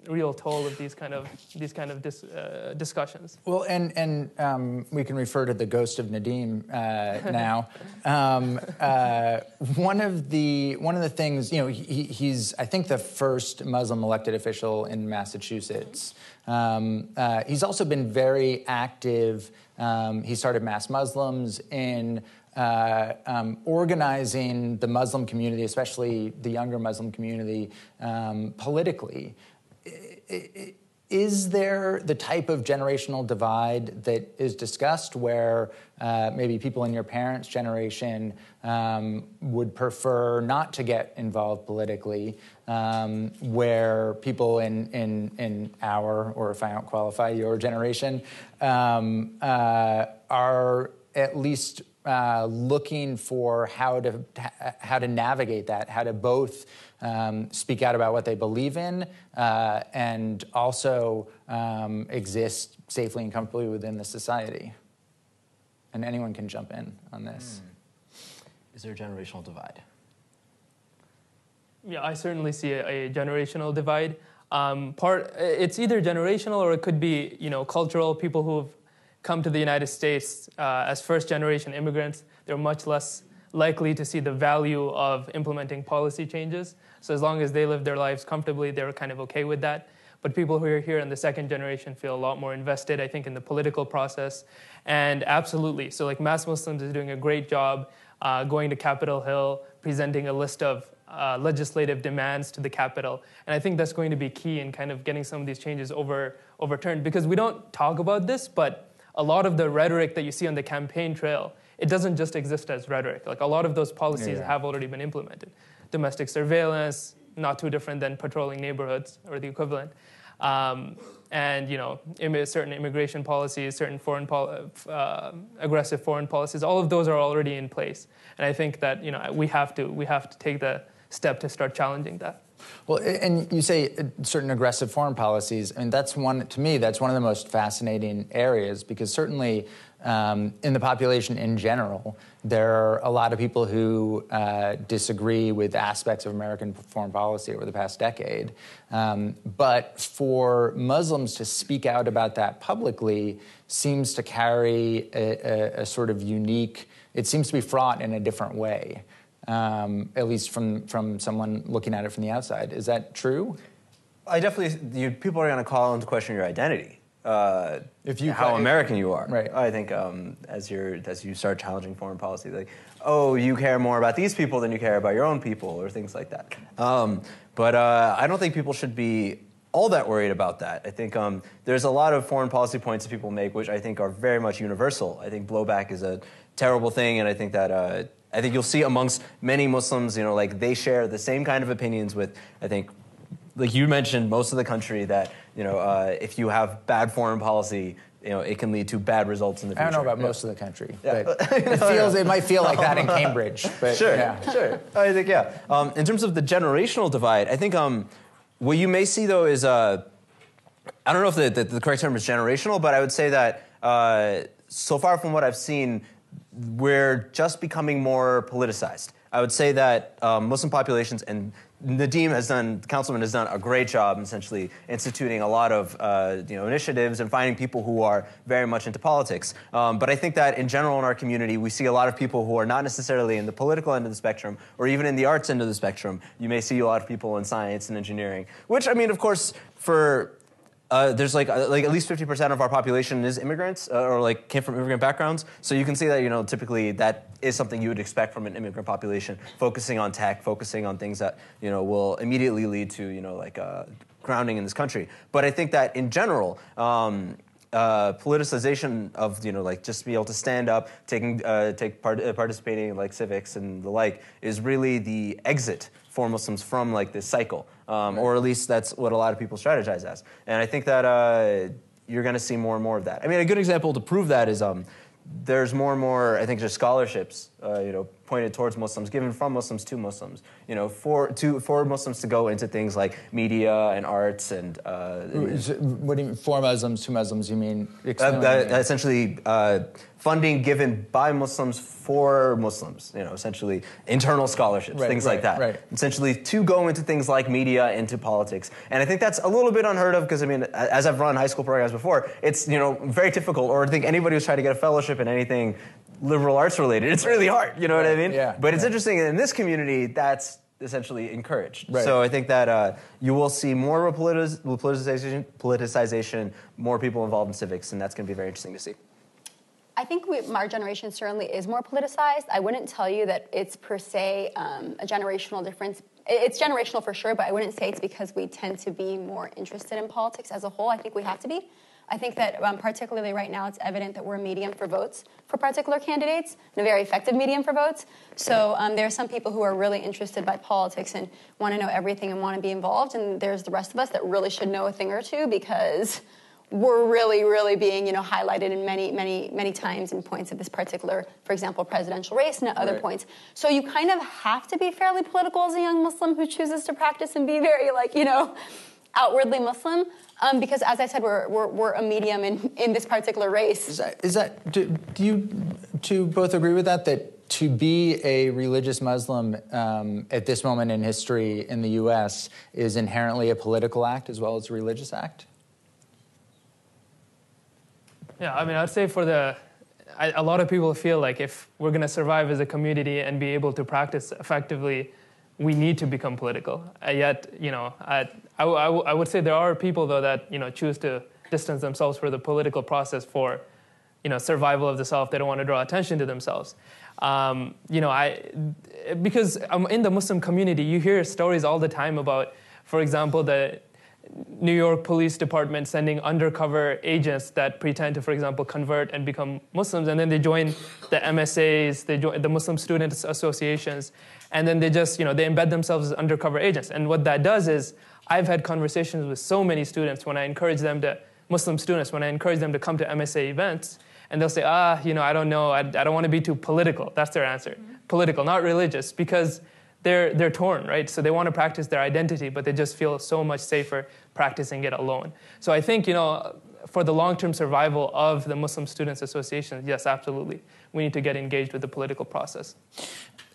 real toll of these kind of these kind of dis, uh, discussions. Well, and and um, we can refer to the ghost of Nadeem uh, now. um, uh, one of the one of the things you know he, he's I think the first Muslim elected official in Massachusetts. Um, uh, he's also been very active. Um, he started Mass Muslims in. Uh, um, organizing the Muslim community, especially the younger Muslim community, um, politically is there the type of generational divide that is discussed where uh, maybe people in your parents' generation um, would prefer not to get involved politically, um, where people in, in, in our, or if I don't qualify, your generation, um, uh, are at least uh, looking for how to how to navigate that, how to both um, speak out about what they believe in uh, and also um, exist safely and comfortably within the society. And anyone can jump in on this. Mm. Is there a generational divide? Yeah, I certainly see a, a generational divide. Um, part it's either generational or it could be you know cultural. People who've come to the United States uh, as first generation immigrants, they're much less likely to see the value of implementing policy changes. So as long as they live their lives comfortably, they're kind of okay with that. But people who are here in the second generation feel a lot more invested, I think, in the political process. And absolutely, so like Mass Muslims is doing a great job uh, going to Capitol Hill, presenting a list of uh, legislative demands to the Capitol. And I think that's going to be key in kind of getting some of these changes over, overturned because we don't talk about this, but a lot of the rhetoric that you see on the campaign trail, it doesn't just exist as rhetoric. Like a lot of those policies yeah. have already been implemented. Domestic surveillance, not too different than patrolling neighborhoods or the equivalent. Um, and you know, certain immigration policies, certain foreign pol- uh, aggressive foreign policies, all of those are already in place. And I think that you know we have to we have to take the step to start challenging that. Well, and you say uh, certain aggressive foreign policies, and that's one to me. That's one of the most fascinating areas because certainly um, in the population in general, there are a lot of people who uh, disagree with aspects of American foreign policy over the past decade. Um, but for Muslims to speak out about that publicly seems to carry a, a, a sort of unique. It seems to be fraught in a different way um, at least from, from someone looking at it from the outside. Is that true? I definitely, you, people are going to call into question your identity. Uh, if you how American you are, right? I think um, as you as you start challenging foreign policy, like, oh, you care more about these people than you care about your own people, or things like that. Um, but uh, I don't think people should be all that worried about that. I think um, there's a lot of foreign policy points that people make, which I think are very much universal. I think blowback is a terrible thing, and I think that uh, I think you'll see amongst many Muslims, you know, like they share the same kind of opinions with, I think, like you mentioned, most of the country that, you know, uh, if you have bad foreign policy, you know, it can lead to bad results in the future. I don't know about yeah. most of the country, yeah. but it feels it might feel like that in Cambridge. But sure, yeah. sure. I think yeah. Um, in terms of the generational divide, I think um, what you may see though is uh, I don't know if the, the, the, correct term is generational, but I would say that uh, so far from what I've seen, we're just becoming more politicized. I would say that um, Muslim populations and Nadeem has done, councilman has done a great job essentially instituting a lot of uh, you know, initiatives and finding people who are very much into politics. Um, but I think that in general in our community, we see a lot of people who are not necessarily in the political end of the spectrum or even in the arts end of the spectrum. You may see a lot of people in science and engineering, which I mean, of course, for uh, there's like uh, like at least 50% of our population is immigrants uh, or like came from immigrant backgrounds. So you can see that you know typically that is something you would expect from an immigrant population, focusing on tech, focusing on things that you know will immediately lead to you know like uh, grounding in this country. But I think that in general. Um, uh, politicization of you know like just be able to stand up, taking uh, take part, uh, participating in like civics and the like is really the exit for Muslims from like this cycle um, or at least that's what a lot of people strategize as. And I think that uh, you're going to see more and more of that. I mean, a good example to prove that is um, there's more and more, I think, just scholarships, uh, you know, pointed towards Muslims, given from Muslims to Muslims. You know, for to for Muslims to go into things like media and arts and. Uh, what do you mean for Muslims to Muslims? You mean uh, uh, essentially uh, funding given by Muslims for Muslims. You know, essentially internal scholarships, right, things right, like that. Right. Essentially to go into things like media, into politics, and I think that's a little bit unheard of because I mean, as I've run high school programs before, it's you know very difficult. Or I think anybody who's trying to get a fellowship in anything liberal arts related, it's really hard. You know what I mean? Yeah. But it's yeah. interesting in this community that's essentially encouraged. Right. So I think that uh, you will see more politiz- politicization, politicization, more people involved in civics, and that's going to be very interesting to see. I think we, our generation certainly is more politicized. I wouldn't tell you that it's per se um, a generational difference. It's generational for sure, but I wouldn't say it's because we tend to be more interested in politics as a whole. I think we have to be. I think that um, particularly right now, it's evident that we're a medium for votes for particular candidates and a very effective medium for votes. So um, there are some people who are really interested by politics and want to know everything and want to be involved, and there's the rest of us that really should know a thing or two because we're really, really being, you know, highlighted in many, many, many times in points of this particular, for example, presidential race and other right. points. So you kind of have to be fairly political as a young Muslim who chooses to practice and be very, like, you know, outwardly Muslim. Um, because as I said, we're, we're, we're, a medium in, in this particular race. Is that, is that do, do you to both agree with that? That to be a religious Muslim um, at this moment in history in the U.S. is inherently a political act as well as a religious act? Yeah, I mean, I'd say for the, I, a lot of people feel like if we're going to survive as a community and be able to practice effectively, we need to become political. Uh, yet, you know, I, I, I, would say there are people though that you know choose to distance themselves from the political process for, you know, survival of the self. They don't want to draw attention to themselves. Um, you know, I because I'm in the Muslim community, you hear stories all the time about, for example, the New York Police Department sending undercover agents that pretend to, for example, convert and become Muslims, and then they join the MSAs, they join the Muslim Students Associations, and then they just, you know, they embed themselves as undercover agents. And what that does is, I've had conversations with so many students when I encourage them to, Muslim students, when I encourage them to come to MSA events, and they'll say, ah, you know, I don't know, I, I don't want to be too political. That's their answer. Mm-hmm. Political, not religious, because they're, they're torn, right? So they want to practice their identity, but they just feel so much safer practicing it alone. So I think, you know, for the long-term survival of the Muslim Students Association, yes, absolutely. We need to get engaged with the political process.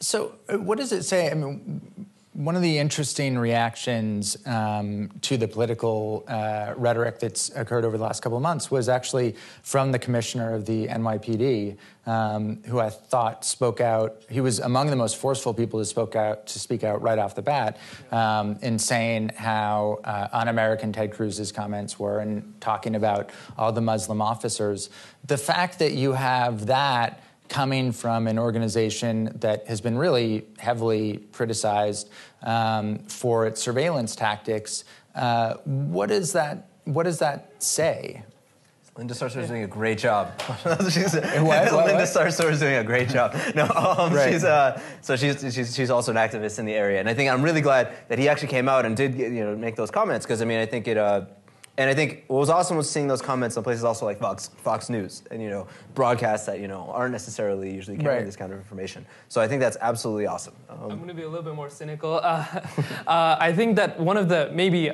So uh, what does it say? I mean, one of the interesting reactions um, to the political uh, rhetoric that's occurred over the last couple of months was actually from the commissioner of the NYPD, um, who I thought spoke out. He was among the most forceful people to spoke out to speak out right off the bat, um, in saying how uh, un-American Ted Cruz's comments were and talking about all the Muslim officers. The fact that you have that coming from an organization that has been really heavily criticized um, for its surveillance tactics. Uh, what does that What does that say? Linda Sarsour is doing a great job. she's, what, what, Linda what? Sarsour is doing a great job. No, um, Right. she's uh, so she's, she's she's also an activist in the area, and I think I'm really glad that he actually came out and did you know make those comments because I mean I think it. Uh, and I think what was awesome was seeing those comments on places also like Fox, Fox News and you know broadcasts that you know aren't necessarily usually carrying Right. this kind of information. So I think that's absolutely awesome. I'm Um, going to be a little bit more cynical. Uh, uh, I think that one of the maybe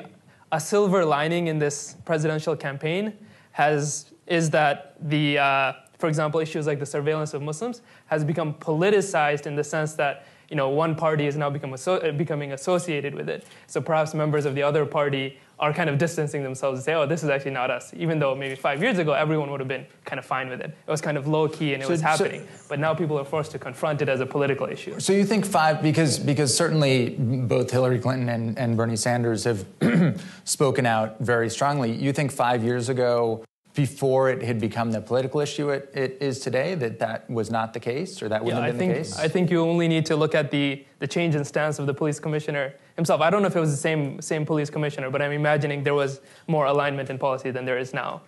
a silver lining in this presidential campaign has is that the, uh, for example, issues like the surveillance of Muslims has become politicized in the sense that you know one party has now become asso- becoming associated with it. So perhaps members of the other party are kind of distancing themselves and say, oh, this is actually not us. Even though maybe five years ago everyone would have been kind of fine with it. It was kind of low key and it So- was so- happening. but now people are forced to confront it as a political issue. So you think five because because certainly both Hillary Clinton and, and Bernie Sanders have spoken out very strongly. You think five years ago, before it had become the political issue it, it is today, that that was not the case, or that wouldn't Yeah, I have been think the case? I think you only need to look at the the change in stance of the police commissioner himself. I don't know if it was the same same police commissioner, but I'm imagining there was more alignment in policy than there is now.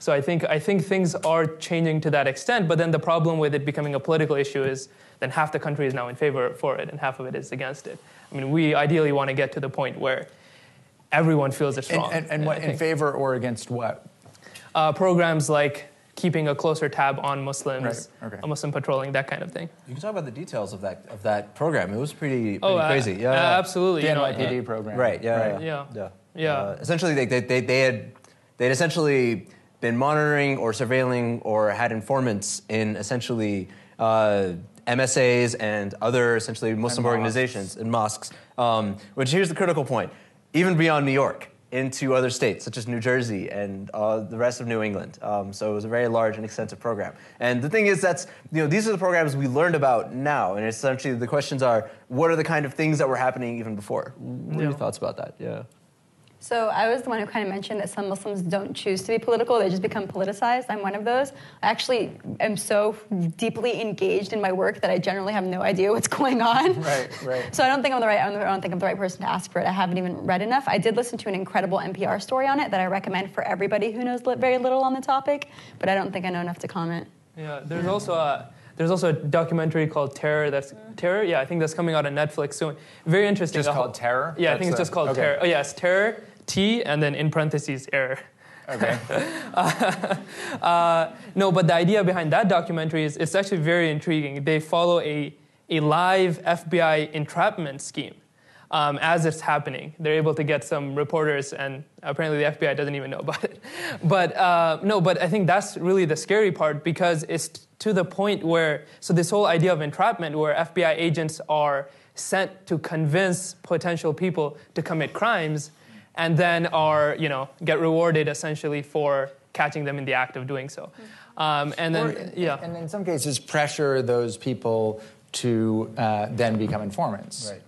So I think I think things are changing to that extent. But then the problem with it becoming a political issue is then half the country is now in favor for it and half of it is against it. I mean, we ideally want to get to the point where everyone feels it's wrong. and, and what in favor or against what? Uh, programs like keeping a closer tab on Muslims, Right, okay. a Muslim patrolling, that kind of thing. You can talk about the details of that of that program. It was pretty, pretty Oh, uh, crazy. uh, absolutely. The you know, NYPD uh, program. Right. Yeah. Right. Yeah. Yeah. Yeah. Uh, essentially, they, they, they, they had they'd essentially been monitoring or surveilling or had informants in essentially uh, MSAs and other essentially Muslim mosques. organizations and mosques. Um, which here's the critical point: even beyond New York, into other states such as New Jersey and uh, the rest of New England. Um, so it was a very large and extensive program. And the thing is, that's you know these are the programs we learned about now, and essentially the questions are, what are the kind of things that were happening even before? What are your thoughts about that? Yeah. So I was the one who kind of mentioned that some Muslims don't choose to be political; they just become politicized. I'm one of those. I actually am so deeply engaged in my work that I generally have no idea what's going on. Right, right. So I don't think I'm the right. I don't think I'm the right person to ask for it. I haven't even read enough. I did listen to an incredible NPR story on it that I recommend for everybody who knows very little on the topic, but I don't think I know enough to comment. Yeah, there's also a there's also a documentary called Terror. That's mm-hmm. Terror. Yeah, I think that's coming out on Netflix soon. Very interesting. Just The whole- called Terror? Yeah, I think it's the- just called okay. Terror. Oh yes, Terror T and then in parentheses error. Okay. No, but the idea behind that documentary is it's actually very intriguing. They follow a, a live FBI entrapment scheme um, as it's happening. They're able to get some reporters, and apparently the FBI doesn't even know about it. But uh, no, but I think that's really the scary part because it's to the point where, so this whole idea of entrapment, where FBI agents are sent to convince potential people to commit crimes and then are you know get rewarded essentially for catching them in the act of doing so um, and then Or- yeah And in some cases, pressure those people to uh, then become informants. Right.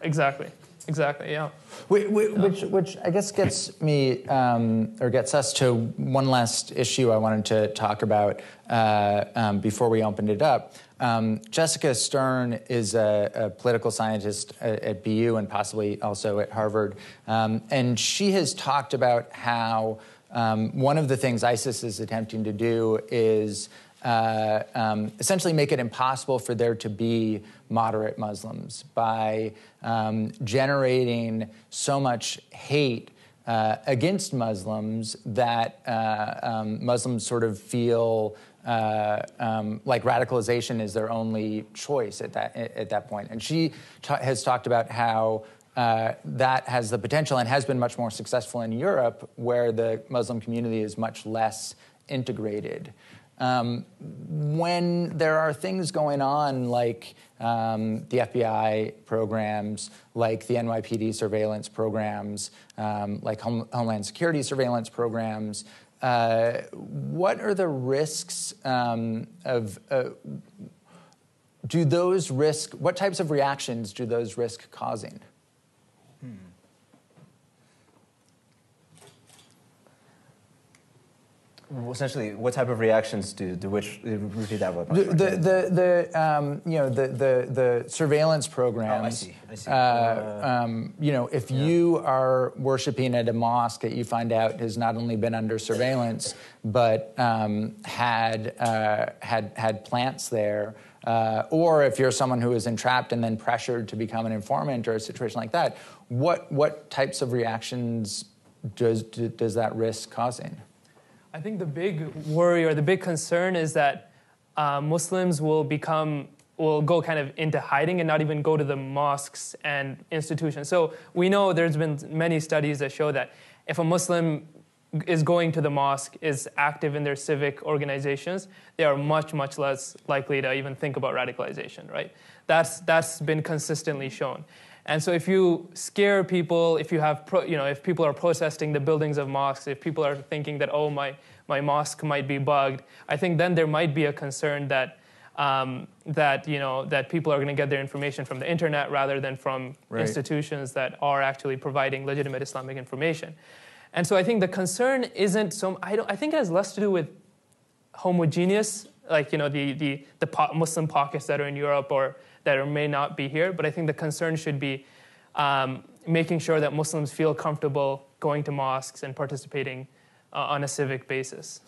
Exactly exactly yeah Which, which, which I guess gets me, um, or gets us to one last issue I wanted to talk about uh, um, before we opened it up. Um, Jessica Stern is a, a political scientist at, at BU and possibly also at Harvard. Um, and she has talked about how um, one of the things ISIS is attempting to do is uh, um, essentially make it impossible for there to be moderate Muslims by um, generating so much hate uh, against Muslims that uh, um, Muslims sort of feel uh, um, like radicalization is their only choice at that at that point. And she ta- has talked about how uh, that has the potential and has been much more successful in Europe, where the Muslim community is much less integrated. Um, when there are things going on like um, the FBI programs, like the NYPD surveillance programs, um, like Home- Homeland Security surveillance programs, uh, what are the risks um, of? Uh, do those risk? What types of reactions do those risk causing? Essentially, what type of reactions do, do which repeat that one? The, the, the, the um, you know the, the, the surveillance programs. see, I see. Uh, um, you know, if you are worshiping at a mosque that you find out has not only been under surveillance but um, had uh, had had plants there, uh, or if you're someone who is entrapped and then pressured to become an informant or a situation like that, what what types of reactions does does that risk causing? I think the big worry or the big concern is that uh, Muslims will become will go kind of into hiding and not even go to the mosques and institutions. So we know there's been many studies that show that if a Muslim is going to the mosque, is active in their civic organizations, they are much much less likely to even think about radicalization. Right? That's that's been consistently shown. And so if you scare people, if you have, pro, you know, if people are protesting the buildings of mosques, if people are thinking that, oh, my, my mosque might be bugged, I think then there might be a concern that, um, that, you know, that people are going to get their information from the internet rather than from Right. institutions that are actually providing legitimate Islamic information. And so I think the concern isn't so, I, don't, I think it has less to do with homogeneous, like you know the the, the Muslim pockets that are in Europe or that may not be here. But I think the concern should be um, making sure that Muslims feel comfortable going to mosques and participating uh, on a civic basis.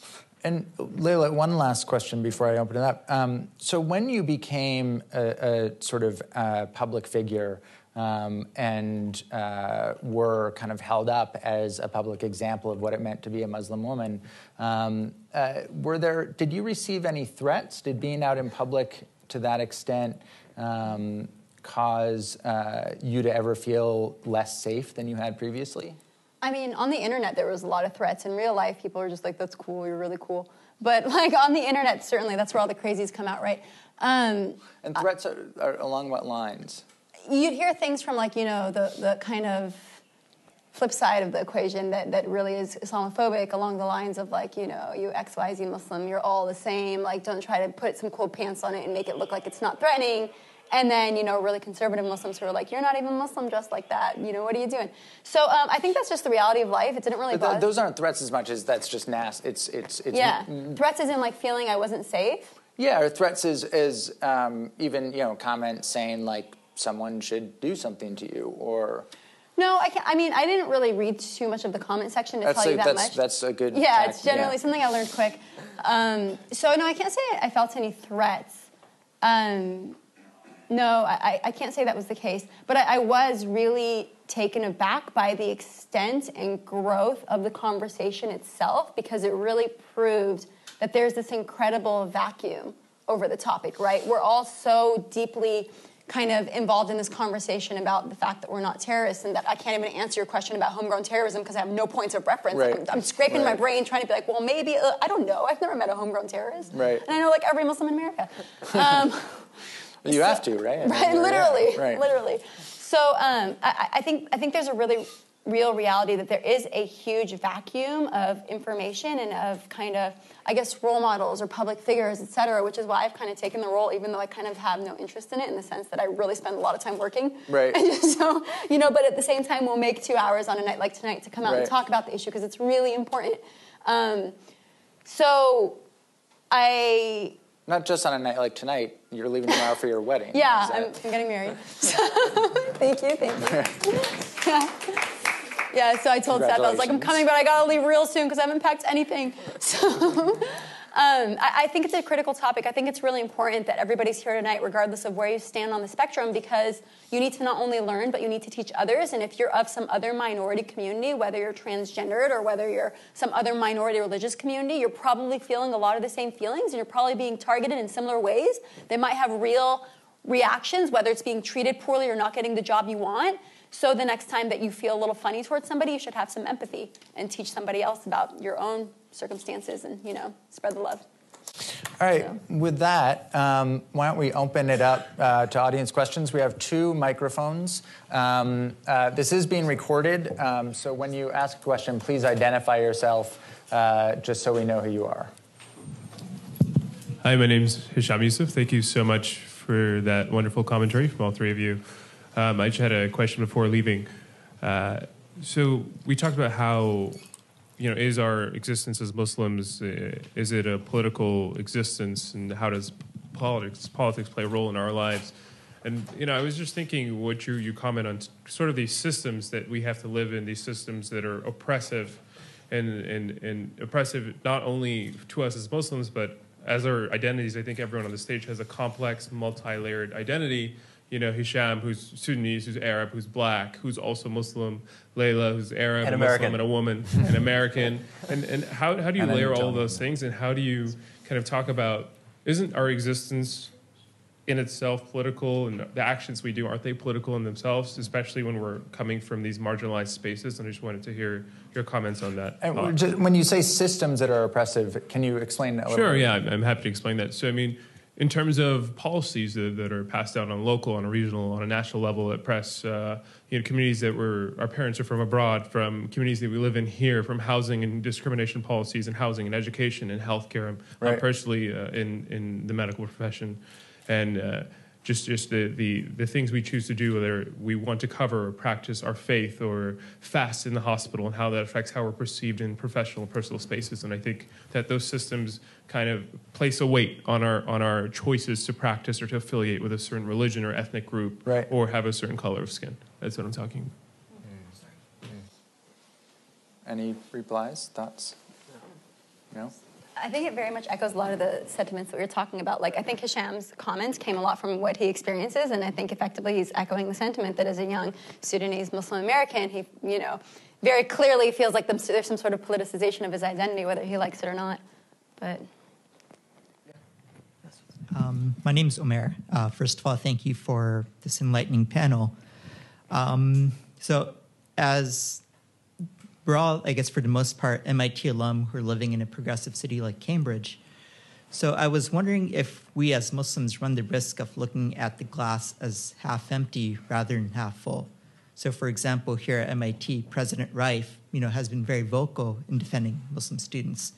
And Layla, one last question before I open it up. Um, so, when you became a, a sort of uh, public figure, um, and uh, were kind of held up as a public example of what it meant to be a Muslim woman. Um, uh, were there? Did you receive any threats? Did being out in public to that extent um, cause uh, you to ever feel less safe than you had previously? I mean, on the internet, there was a lot of threats. In real life, people are just like, that's cool, you're really cool. But like on the internet, certainly, that's where all the crazies come out, right? Um, and threats are, are along what lines? You'd hear things from like, you know, the, the kind of flip side of the equation that, that really is Islamophobic along the lines of like, you know, you XYZ Muslim, you're all the same. Like, don't try to put some cool pants on it and make it look like it's not threatening. And then, you know, really conservative Muslims who are like, you're not even Muslim dressed like that. You know, what are you doing? So um, I think that's just the reality of life. It didn't really But th- those aren't threats as much as that's just nasty. It's, it's, it's yeah. Threats isn't like feeling I wasn't safe. Yeah, or threats is, is um, even, you know, comments saying like someone should do something to you or. No, I can't. I mean, I didn't really read too much of the comment section to That's tell a, you that that's, much. that's a good. yeah, fact, it's generally yeah. something I learned quick. Um, so no, I can't say I felt any threats. Um, no, I, I can't say that was the case. But I, I was really taken aback by the extent and growth of the conversation itself because it really proved that there's this incredible vacuum over the topic. Right? We're all so deeply kind of involved in this conversation about the fact that we're not terrorists and that I can't even answer your question about homegrown terrorism because I have no points of reference. Right. I'm, I'm scraping my brain trying to be like, well, maybe, uh, I don't know. I've never met a homegrown terrorist. Right. And I know like every Muslim in America. Um, You have to, right? I mean, right, yeah, literally, right. literally. So um, I, I think I think there's a really real reality that there is a huge vacuum of information and of kind of I guess role models or public figures, et cetera, which is why I've kind of taken the role, even though I kind of have no interest in it, in the sense that I really spend a lot of time working. Right. And so you know, but at the same time, we'll make two hours on a night like tonight to come out and talk about the issue because it's really important. Um, so I Not just on a night like tonight. You're leaving tomorrow for your wedding. yeah, I'm, I'm getting married. thank you, thank you. yeah. Yeah, so I told Seth, I was like, I'm coming, but I gotta leave real soon because I haven't packed anything. So um, I, I think it's a critical topic. I think it's really important that everybody's here tonight, regardless of where you stand on the spectrum, because you need to not only learn, but you need to teach others. And if you're of some other minority community, whether you're transgendered or whether you're some other minority religious community, you're probably feeling a lot of the same feelings and you're probably being targeted in similar ways. They might have real reactions, whether it's being treated poorly or not getting the job you want. So the next time that you feel a little funny towards somebody, you should have some empathy and teach somebody else about your own circumstances and, you know, spread the love. All right, with that, um, why don't we open it up uh, to audience questions? We have two microphones. Um, uh, this is being recorded, um, so when you ask a question, please identify yourself uh, just so we know who you are. Hi, my name's Hisham Yusuf. Thank you so much for that wonderful commentary from all three of you. Um, I just had a question before leaving. Uh, so we talked about how, you know, is our existence as Muslims uh, is it a political existence, and how does politics politics play a role in our lives? And you know, I was just thinking, what you you comment on sort of these systems that we have to live in, these systems that are oppressive, and and and oppressive not only to us as Muslims, but as our identities. I think everyone on the stage has a complex, multi-layered identity. You know, Hisham, who's Sudanese, who's Arab, who's black, who's also Muslim. Layla, who's Arab, And a Muslim, and a woman, an American. And and how how do you And layer all of those things, and how do you kind of talk about? Isn't our existence in itself political and the actions we do aren't they political in themselves especially when we're coming from these marginalized spaces and i just wanted to hear your comments on that And just, when you say systems that are oppressive, can you explain that a little Sure, yeah, I'm, I'm happy to explain that. So, I mean, in terms of policies that, that are passed out on local, on a regional, on a national level that press, uh, you know, communities that were our parents are from abroad, from communities that we live in here, from housing and discrimination policies and housing and education and healthcare. I'm, I'm personally uh, in in the medical profession, and. Just, just the, the, the things we choose to do, whether we want to cover or practice our faith or fast in the hospital, and how that affects how we're perceived in professional and personal spaces. And I think that those systems kind of place a weight on our on our choices to practice or to affiliate with a certain religion or ethnic group, Right. or have a certain color of skin. That's what I'm talking. About. Mm. Any replies, thoughts? No? I think it very much echoes a lot of the sentiments that we were talking about. Like, I think Hisham's comments came a lot from what he experiences, and I think effectively he's echoing the sentiment that as a young Sudanese Muslim American, he, you know, very clearly feels like there's some sort of politicization of his identity, whether he likes it or not. But. Um, my name is Omer. Uh, first of all, thank you for this enlightening panel. Um, so, as we're all, I guess, for the most part, MIT alum who are living in a progressive city like Cambridge. So I was wondering if we as Muslims run the risk of looking at the glass as half empty rather than half full. So, for example, here at MIT, President Reif, you know, has been very vocal in defending Muslim students.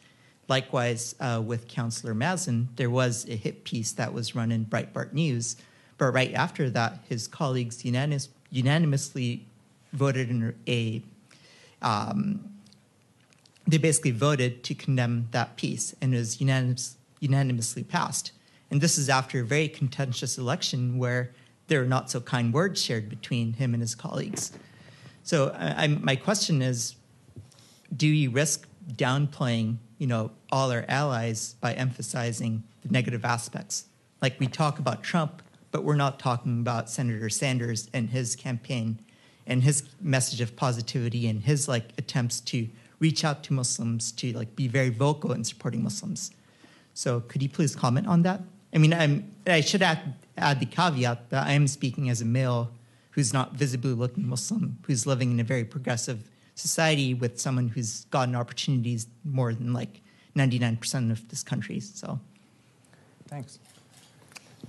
Likewise, uh, with Councillor Mazen, there was a hit piece that was run in Breitbart News, but right after that, his colleagues unanimous, unanimously voted in a um, they basically voted to condemn that piece, and it was unanimous, unanimously passed. And this is after a very contentious election where there were not so kind words shared between him and his colleagues. So I, my question is, do you risk downplaying, you know, all our allies by emphasizing the negative aspects? Like we talk about Trump, but we're not talking about Senator Sanders and his campaign and his message of positivity and his like attempts to reach out to Muslims to like be very vocal in supporting Muslims. So could you please comment on that? I mean, I'm, I should add, add the caveat that I am speaking as a male who's not visibly looking Muslim, who's living in a very progressive society with someone who's gotten opportunities more than like 99% of this country. So, thanks.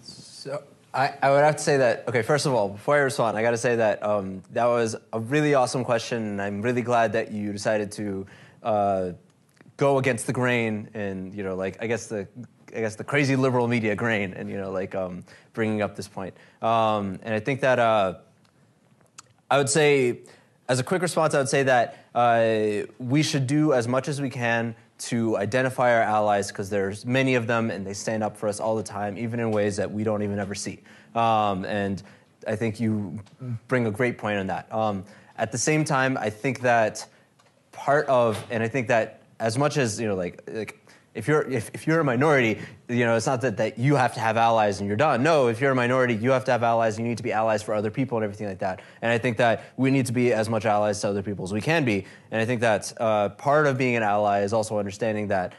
So I, I would have to say that, okay, first of all, before I respond, I got to say that um, that was a really awesome question. And I'm really glad that you decided to uh, go against the grain and, you know, like, I guess the, I guess the crazy liberal media grain and, you know, like um, bringing up this point. Um, and I think that uh, I would say, as a quick response, I would say that uh, we should do as much as we can to identify our allies because there's many of them and they stand up for us all the time, even in ways that we don't even ever see. Um, and I think you bring a great point on that. Um, at the same time, I think that part of, and I think that as much as you know, like, like if you're if, if you're a minority, you know, it's not that, that you have to have allies and you're done. No, if you're a minority, you have to have allies. You need to be allies for other people and everything like that. And I think that we need to be as much allies to other people as we can be. And I think that uh, part of being an ally is also understanding that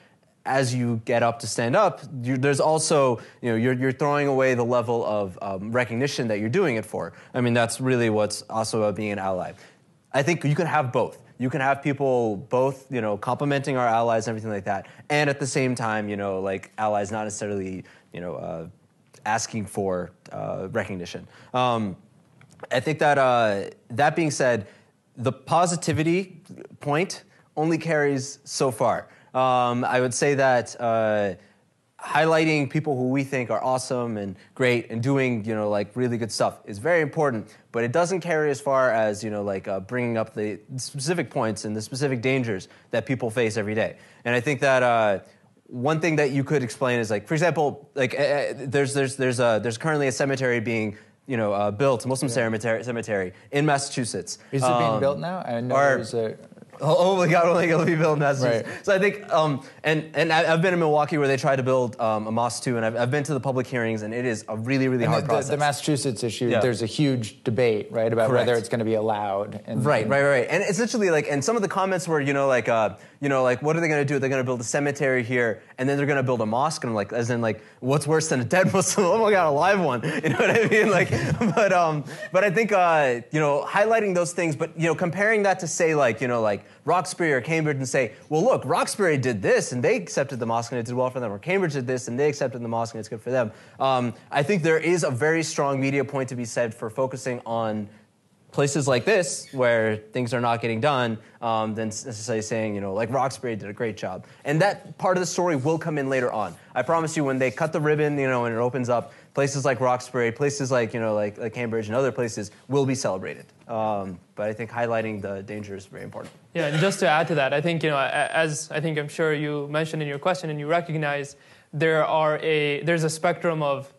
as you get up to stand up, you, there's also, you know, you're, you're throwing away the level of um, recognition that you're doing it for. I mean, that's really what's also about being an ally. I think you can have both you can have people both, you know, complimenting our allies and everything like that, and at the same time, you know, like allies not necessarily, you know, uh, asking for uh, recognition. Um, I think that uh, that being said, the positivity point only carries so far. Um, I would say that uh, highlighting people who we think are awesome and great and doing you know like really good stuff is very important but it doesn't carry as far as you know like uh, bringing up the specific points and the specific dangers that people face every day and i think that uh, one thing that you could explain is like for example like uh, there's there's there's a, there's currently a cemetery being you know, uh, built, Muslim yeah. cemetery, cemetery in Massachusetts. Is it being um, built now? I know there's a Oh, my God, only to be built in Massachusetts. Right. So I think, um, and and I've been in Milwaukee where they tried to build um, a mosque too, and I've, I've been to the public hearings, and it is a really, really and hard the, process. The, the Massachusetts issue, yeah. there's a huge debate, right, about Correct. whether it's going to be allowed. And, right, and, right, right. And essentially, like, and some of the comments were, you know, like, uh, you know, like, what are they going to do? They're going to build a cemetery here, and then they're going to build a mosque, and I'm like, as in, like, what's worse than a dead Muslim? oh my God, a live one. You know what I mean? Like, but um, but I think, uh, you know, highlighting those things, but you know, comparing that to say, like, you know, like Roxbury or Cambridge and say, well, look, Roxbury did this and they accepted the mosque and it did well for them, or Cambridge did this and they accepted the mosque and it's good for them. Um, I think there is a very strong media point to be said for focusing on places like this where things are not getting done um, than necessarily saying, you know, like Roxbury did a great job. And that part of the story will come in later on. I promise you, when they cut the ribbon, you know, and it opens up, places like Roxbury, places like, you know, like, like Cambridge and other places will be celebrated. Um, but I think highlighting the danger is very important. Yeah, and just to add to that, I think, you know, as I think I'm sure you mentioned in your question and you recognize, there are a, there's a spectrum of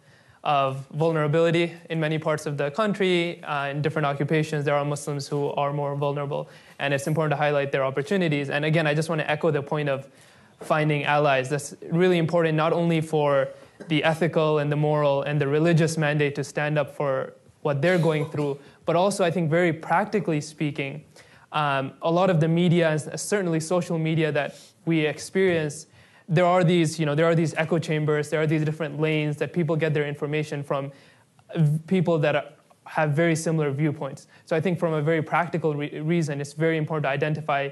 of vulnerability in many parts of the country. Uh, in different occupations, there are Muslims who are more vulnerable, and it's important to highlight their opportunities. And again, I just want to echo the point of finding allies. That's really important not only for the ethical and the moral and the religious mandate to stand up for what they're going through, but also I think very practically speaking, um, a lot of the media and certainly social media that we experience, there are these, you know, there are these echo chambers, there are these different lanes that people get their information from people that are, have very similar viewpoints. So I think from a very practical re- reason, it's very important to identify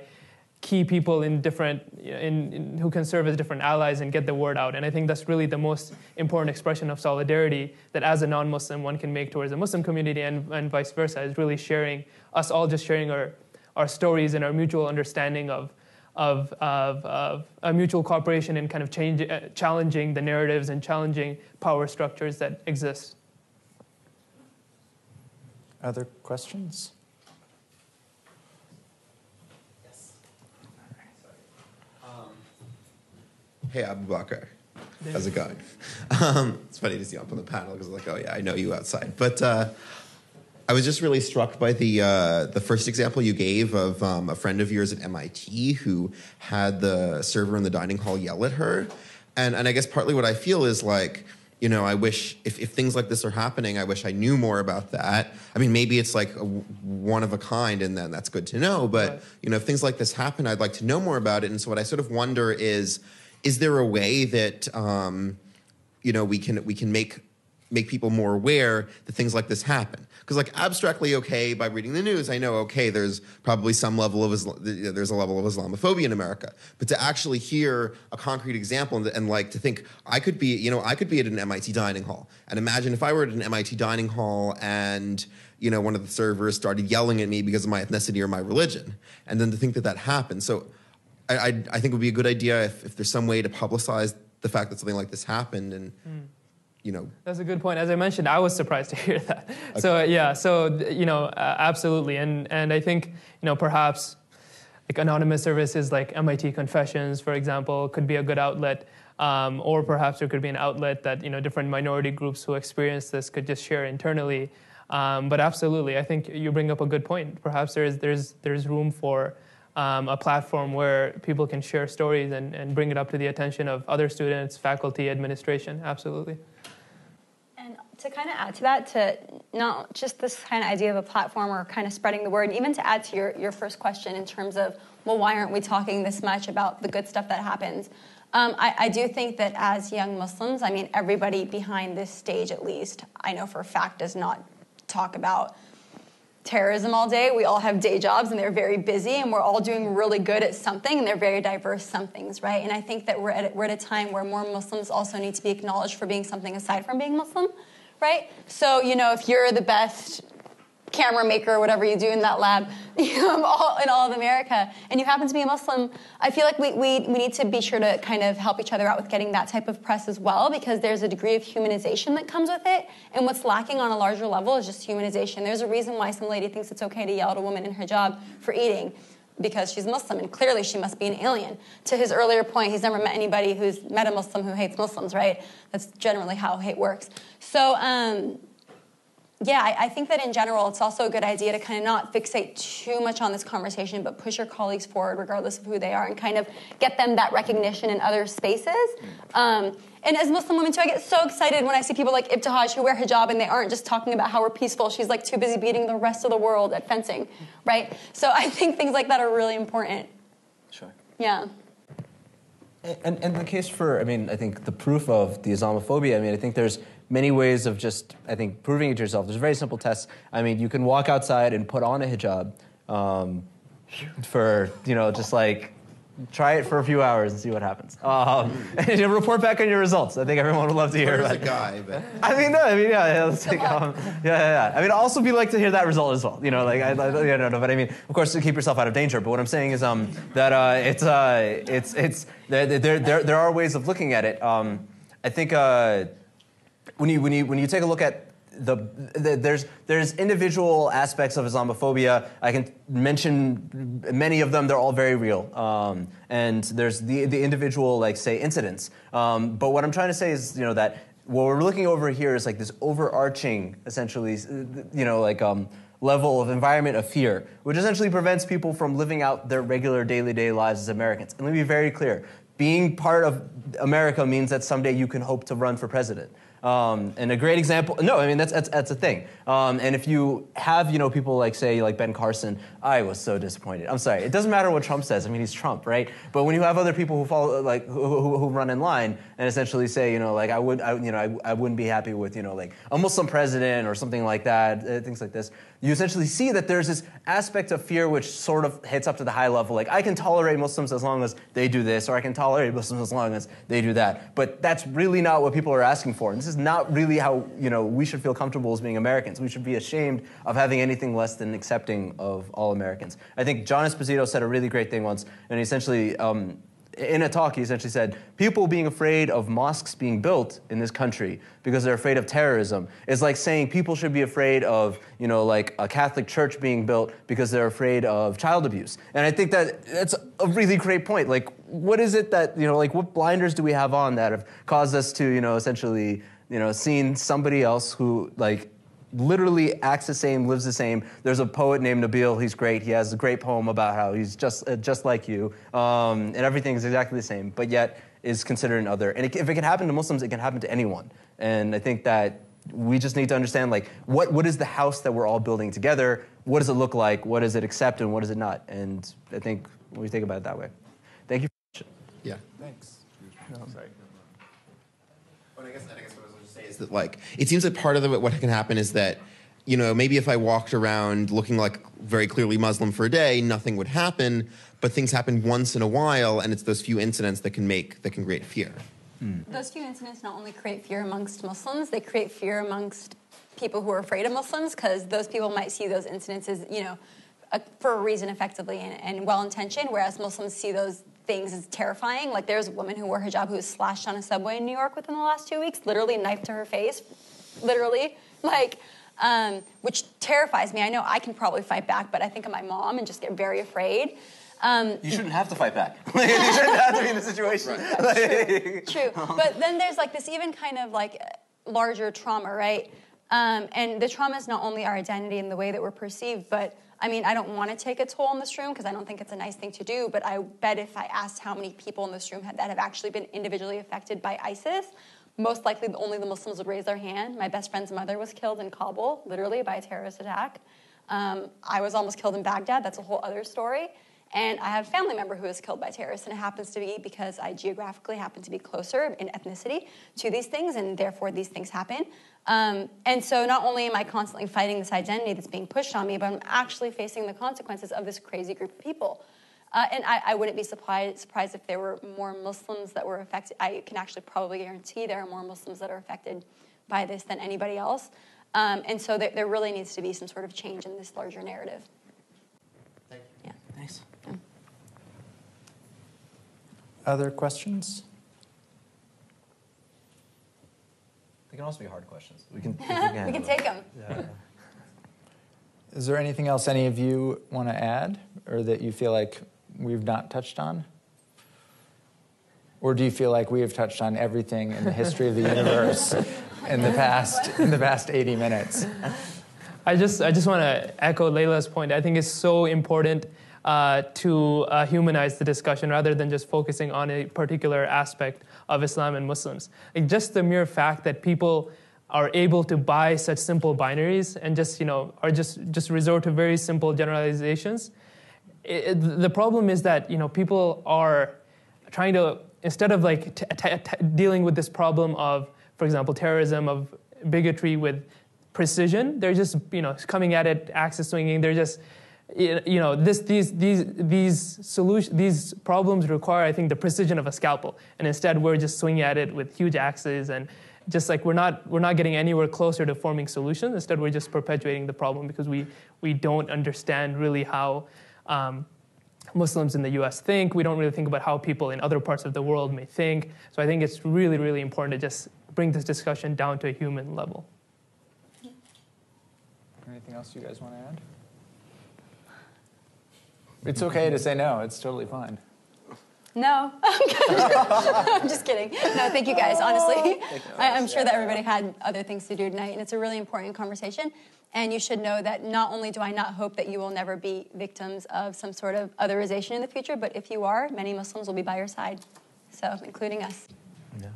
key people in different in, in, who can serve as different allies and get the word out and i think that's really the most important expression of solidarity that as a non-muslim one can make towards the muslim community and, and vice versa is really sharing us all just sharing our, our stories and our mutual understanding of of, of, of a mutual cooperation and kind of change, uh, challenging the narratives and challenging power structures that exist other questions Yes. Hey, Abubakar. How's it going? Um, it's funny to see you up on the panel because like, oh yeah, I know you outside. But uh, I was just really struck by the uh, the first example you gave of um, a friend of yours at MIT who had the server in the dining hall yell at her, and and I guess partly what I feel is like. You know, I wish if, if things like this are happening, I wish I knew more about that. I mean, maybe it's like a one of a kind, and then that's good to know. But Right. you know, if things like this happen, I'd like to know more about it. And so, what I sort of wonder is, is there a way that um, you know we can we can make make people more aware that things like this happen because like abstractly okay by reading the news i know okay there's probably some level of Isla- there's a level of islamophobia in america. But to actually hear a concrete example and, and like to think i could be you know i could be at an mit dining hall. And imagine if i were at an mit dining hall and you know one of the servers started yelling at me because of my ethnicity or my religion. And then to think that that happened. So I, I, I think it would be a good idea if, if there's some way to publicize the fact that something like this happened and, mm. You know, That's a good point. As I mentioned, I was surprised to hear that. So yeah, so you know, uh, absolutely, and and I think you know perhaps like anonymous services like MIT Confessions, for example, could be a good outlet. Um, or perhaps there could be an outlet that you know different minority groups who experience this could just share internally. Um, but absolutely, I think you bring up a good point. Perhaps there's there's there's room for um, a platform where people can share stories and, and bring it up to the attention of other students, faculty, administration. Absolutely. To kind of add to that, to not just this kind of idea of a platform or kind of spreading the word, and even to add to your, your first question in terms of, well, why aren't we talking this much about the good stuff that happens? Um, I, I do think that as young Muslims, I mean, everybody behind this stage, at least, I know for a fact, does not talk about terrorism all day. We all have day jobs and they're very busy and we're all doing really good at something and they're very diverse somethings, right? And I think that we're at, we're at a time where more Muslims also need to be acknowledged for being something aside from being Muslim, right? So, you know, if you're the best camera maker or whatever you do in that lab all, in all of America, and you happen to be a Muslim, I feel like we, we, we need to be sure to kind of help each other out with getting that type of press as well because there's a degree of humanization that comes with it. And what's lacking on a larger level is just humanization. There's a reason why some lady thinks it's okay to yell at a woman in her job for eating because she's Muslim, and clearly she must be an alien. To his earlier point, he's never met anybody who's met a Muslim who hates Muslims, right? That's generally how hate works. So, um, yeah, I, I think that in general, it's also a good idea to kind of not fixate too much on this conversation, but push your colleagues forward, regardless of who they are, and kind of get them that recognition in other spaces. Um, and as Muslim women too, I get so excited when I see people like Ibtihaj who wear hijab and they aren't just talking about how we're peaceful. She's like too busy beating the rest of the world at fencing, right? So I think things like that are really important. Sure. Yeah. And, and the case for, I mean, I think the proof of the Islamophobia, I mean, I think there's many ways of just, I think, proving it to yourself. There's very simple tests. I mean, you can walk outside and put on a hijab um, for, you know, just like, try it for a few hours and see what happens. Um, and you'll report back on your results. I think everyone would love to hear there's a guy, but I mean, no, I mean, yeah, yeah, um, yeah, yeah, yeah. I mean, also be like to hear that result as well. You know, like, I, I, yeah, no, no, but I mean, of course, to keep yourself out of danger. But what I'm saying is, um, that uh, it's, uh, it's, it's, there, there, there, there are ways of looking at it. Um, I think uh, when you, when you, when you take a look at the, the there's there's individual aspects of Islamophobia. I can mention many of them. They're all very real. Um, and there's the the individual like say incidents. Um, but what I'm trying to say is you know that what we're looking over here is like this overarching essentially you know like um, level of environment of fear, which essentially prevents people from living out their regular daily day lives as Americans. And let me be very clear. being part of America means that someday you can hope to run for president. Um, and a great example, no, I mean, that's, that's, that's a thing. Um, and if you have, you know, people like, say, like Ben Carson, I was so disappointed. I'm sorry. It doesn't matter what Trump says. I mean, he's Trump, right? But when you have other people who follow, like, who, who, who run in line and essentially say, you know, like, I would, I, you know, I, I wouldn't be happy with, you know, like a Muslim president or something like that, uh, things like this, you essentially see that there's this aspect of fear which sort of hits up to the high level. Like, I can tolerate Muslims as long as they do this, or I can tolerate Muslims as long as they do that. But that's really not what people are asking for. This is not really how, you know, we should feel comfortable as being Americans. We should be ashamed of having anything less than accepting of all Americans. I think John Esposito said a really great thing once, and he essentially, um, in a talk, he essentially said, people being afraid of mosques being built in this country because they're afraid of terrorism is like saying people should be afraid of, you know, like a Catholic church being built because they're afraid of child abuse. And I think that that's a really great point. Like, what is it that, you know, like what blinders do we have on that have caused us to, you know, essentially, you know, seeing somebody else who, like, literally acts the same, lives the same. There's a poet named Nabil. He's great. He has a great poem about how he's just uh, just like you, um, and everything is exactly the same, but yet is considered an other. And it, if it can happen to Muslims, it can happen to anyone. And I think that we just need to understand like what what is the house that we're all building together? What does it look like? What does it accept and what does it not? And I think when we think about it that way. Thank you. Yeah. Thanks. sorry. But I guess, I guess what I was going to say is that, like, it seems that part of the, what can happen is that, you know, maybe if I walked around looking like very clearly Muslim for a day, nothing would happen. But things happen once in a while, and it's those few incidents that can make that can create fear. Those few incidents not only create fear amongst Muslims, they create fear amongst people who are afraid of Muslims because those people might see those incidents as, you know, uh, for a reason effectively and, and well intentioned, whereas Muslims see those things is terrifying. Like there's a woman who wore hijab who was slashed on a subway in New York within the last two weeks, literally knifed to her face, literally, like, um, which terrifies me. I know I can probably fight back, but I think of my mom and just get very afraid. Um, You shouldn't have to fight back. you shouldn't have to be in the situation. True. But then there's like this even kind of like larger trauma, right? Um, and the trauma is not only our identity and the way that we're perceived, but I mean, I don't want to take a toll in this room because I don't think it's a nice thing to do. But I bet if I asked how many people in this room had, that have actually been individually affected by ISIS, most likely only the Muslims would raise their hand. My best friend's mother was killed in Kabul, literally by a terrorist attack. Um, I was almost killed in Baghdad. That's a whole other story. And I have a family member who was killed by terrorists, and it happens to be because I geographically happen to be closer in ethnicity to these things, and therefore these things happen. Um, and so not only am I constantly fighting this identity that's being pushed on me, but I'm actually facing the consequences of this crazy group of people. Uh, and I, I wouldn't be surprised, surprised if there were more Muslims that were affected. I can actually probably guarantee there are more Muslims that are affected by this than anybody else. Um, and so there, there really needs to be some sort of change in this larger narrative. Thank you. Yeah. Nice. Other questions? They can also be hard questions. We can. We we can, can take them. them. Is there anything else any of you want to add or that you feel like we've not touched on? Or do you feel like we have touched on everything in the history of the universe in the past in the past 80 minutes? I just, I just want to echo Layla's point. I think it's so important uh, to uh, humanize the discussion rather than just focusing on a particular aspect of Islam and Muslims. Like just the mere fact that people are able to buy such simple binaries and just, you know, are just, just resort to very simple generalizations. It, it- the problem is that, you know, people are trying to, instead of like t- t- t- dealing with this problem of, for example, terrorism, of bigotry with precision. They're just you know coming at it axis swinging. They're just you know this these these these solution these problems require I think the precision of a scalpel, and instead we're just swinging at it with huge axes and just like we're not we're not getting anywhere closer to forming solutions. Instead, we're just perpetuating the problem because we we don't understand really how. Um, Muslims in the US think. We don't really think about how people in other parts of the world may think. So I think it's really, really important to just bring this discussion down to a human level. Anything else you guys want to add? It's okay to say no. It's totally fine. No, I'm just kidding. No, thank you guys. Honestly, I, I'm sure that everybody had other things to do tonight, and it's a really important conversation. And you should know that not only do I not hope that you will never be victims of some sort of otherization in the future, but if you are, many Muslims will be by your side. so including us. Yeah,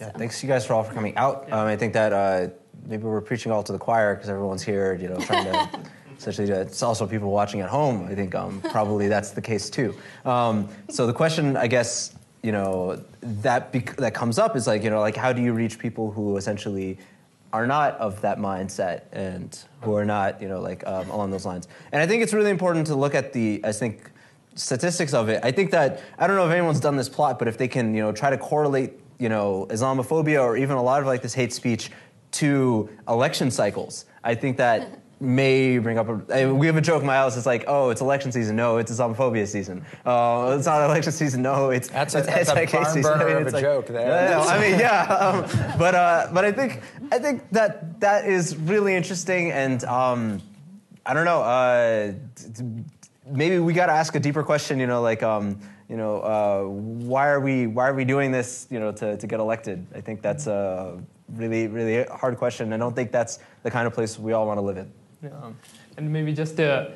Yeah. thanks you guys for all for coming out. Um, I think that uh, maybe we're preaching all to the choir because everyone's here, you know, trying to. Essentially, uh, it's also people watching at home. I think um, probably that's the case too. Um, so the question, I guess, you know, that bec- that comes up is like, you know, like how do you reach people who essentially are not of that mindset and who are not, you know, like um, along those lines. And I think it's really important to look at the, I think, statistics of it. I think that I don't know if anyone's done this plot, but if they can, you know, try to correlate, you know, Islamophobia or even a lot of like this hate speech to election cycles, I think that may bring up. A, we have a joke in my house. It's like, oh, it's election season. No, it's Islamophobia season. Uh, it's not election season. No, it's That's a- it's that's a barn season. burner I mean, of a joke there. Yeah, yeah, I mean, yeah. Um, but uh, but I think I think that that is really interesting, and um, I don't know. Uh, maybe we got to ask a deeper question. You know, like um, you know, uh, why are we why are we doing this? You know, to to get elected. I think that's a really really hard question. I don't think that's the kind of place we all want to live in. Yeah. And maybe just to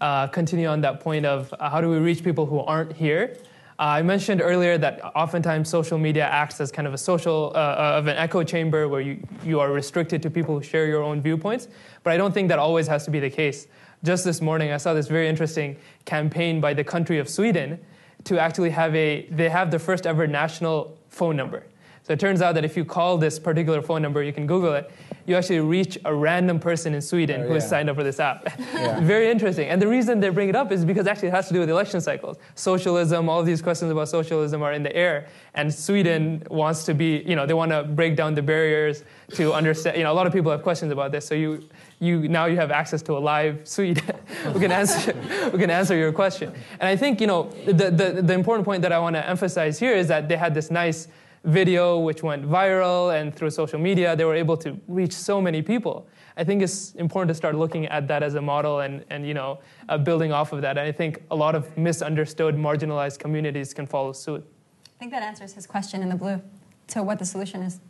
uh, continue on that point of uh, how do we reach people who aren't here? Uh, I mentioned earlier that oftentimes social media acts as kind of a social, uh, uh, of an echo chamber where you, you are restricted to people who share your own viewpoints. But I don't think that always has to be the case. Just this morning, I saw this very interesting campaign by the country of Sweden to actually have a, they have the first ever national phone number. So it turns out that if you call this particular phone number, you can Google it, you actually reach a random person in Sweden Oh, who has signed up for this app. Yeah. Very interesting. And the reason they bring it up is because actually it has to do with election cycles. Socialism, all these questions about socialism are in the air. And Sweden wants to be, you know, they want to break down the barriers to understand. You know, a lot of people have questions about this. So you, you now you have access to a live Swede who can answer, who can answer your question. And I think, you know, the, the, the important point that I want to emphasize here is that they had this nice video which went viral and through social media they were able to reach so many people. I think it's important to start looking at that as a model and, and you know uh, building off of that. And i think a lot of misunderstood marginalized communities can follow suit. I think that answers his question in the blue to what the solution is.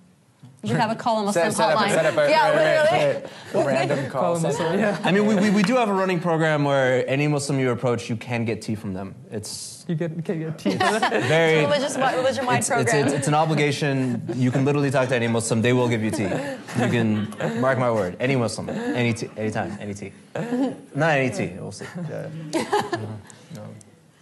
You should have a call a Muslim Set, set up, hotline. set up a, yeah, right, literally. right, right. random call. Call them center. Muslim, yeah I mean, we, we, we do have a running program where any Muslim you approach, you can get tea from them. It's you get, you can get tea very. Religious, religion-wide It's, it's, program. it's, it's an obligation. You can literally talk to any Muslim. They will give you tea. You can mark my word. Any Muslim, any tea, anytime, any tea. Not any tea. We'll see. Yeah.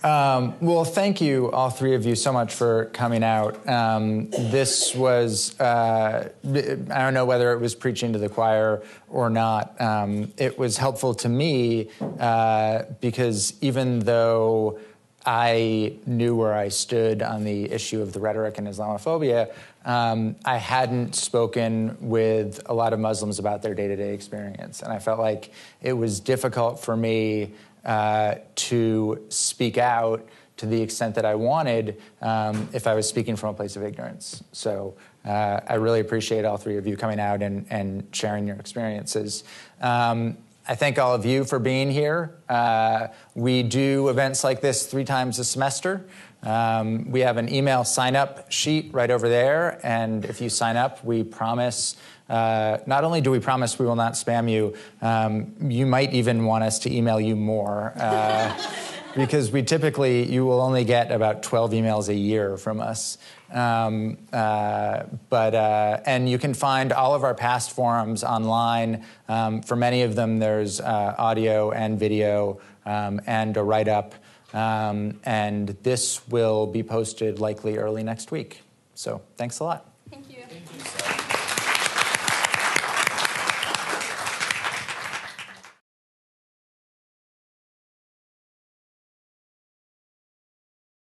Um, well, thank you, all three of you, so much for coming out. Um, this was, uh, I don't know whether it was preaching to the choir or not. Um, it was helpful to me uh, because even though I knew where I stood on the issue of the rhetoric and Islamophobia, um, I hadn't spoken with a lot of Muslims about their day to day experience. And I felt like it was difficult for me uh, to speak out to the extent that I wanted um, if I was speaking from a place of ignorance. So uh, I really appreciate all three of you coming out and, and sharing your experiences. Um, I thank all of you for being here. Uh, we do events like this three times a semester. Um, we have an email sign up sheet right over there, and if you sign up, we promise. Uh, not only do we promise we will not spam you, um, you might even want us to email you more. Uh, because we typically, you will only get about 12 emails a year from us. Um, uh, but, uh, and you can find all of our past forums online. Um, for many of them, there's uh, audio and video um, and a write up. Um, and this will be posted likely early next week. So thanks a lot.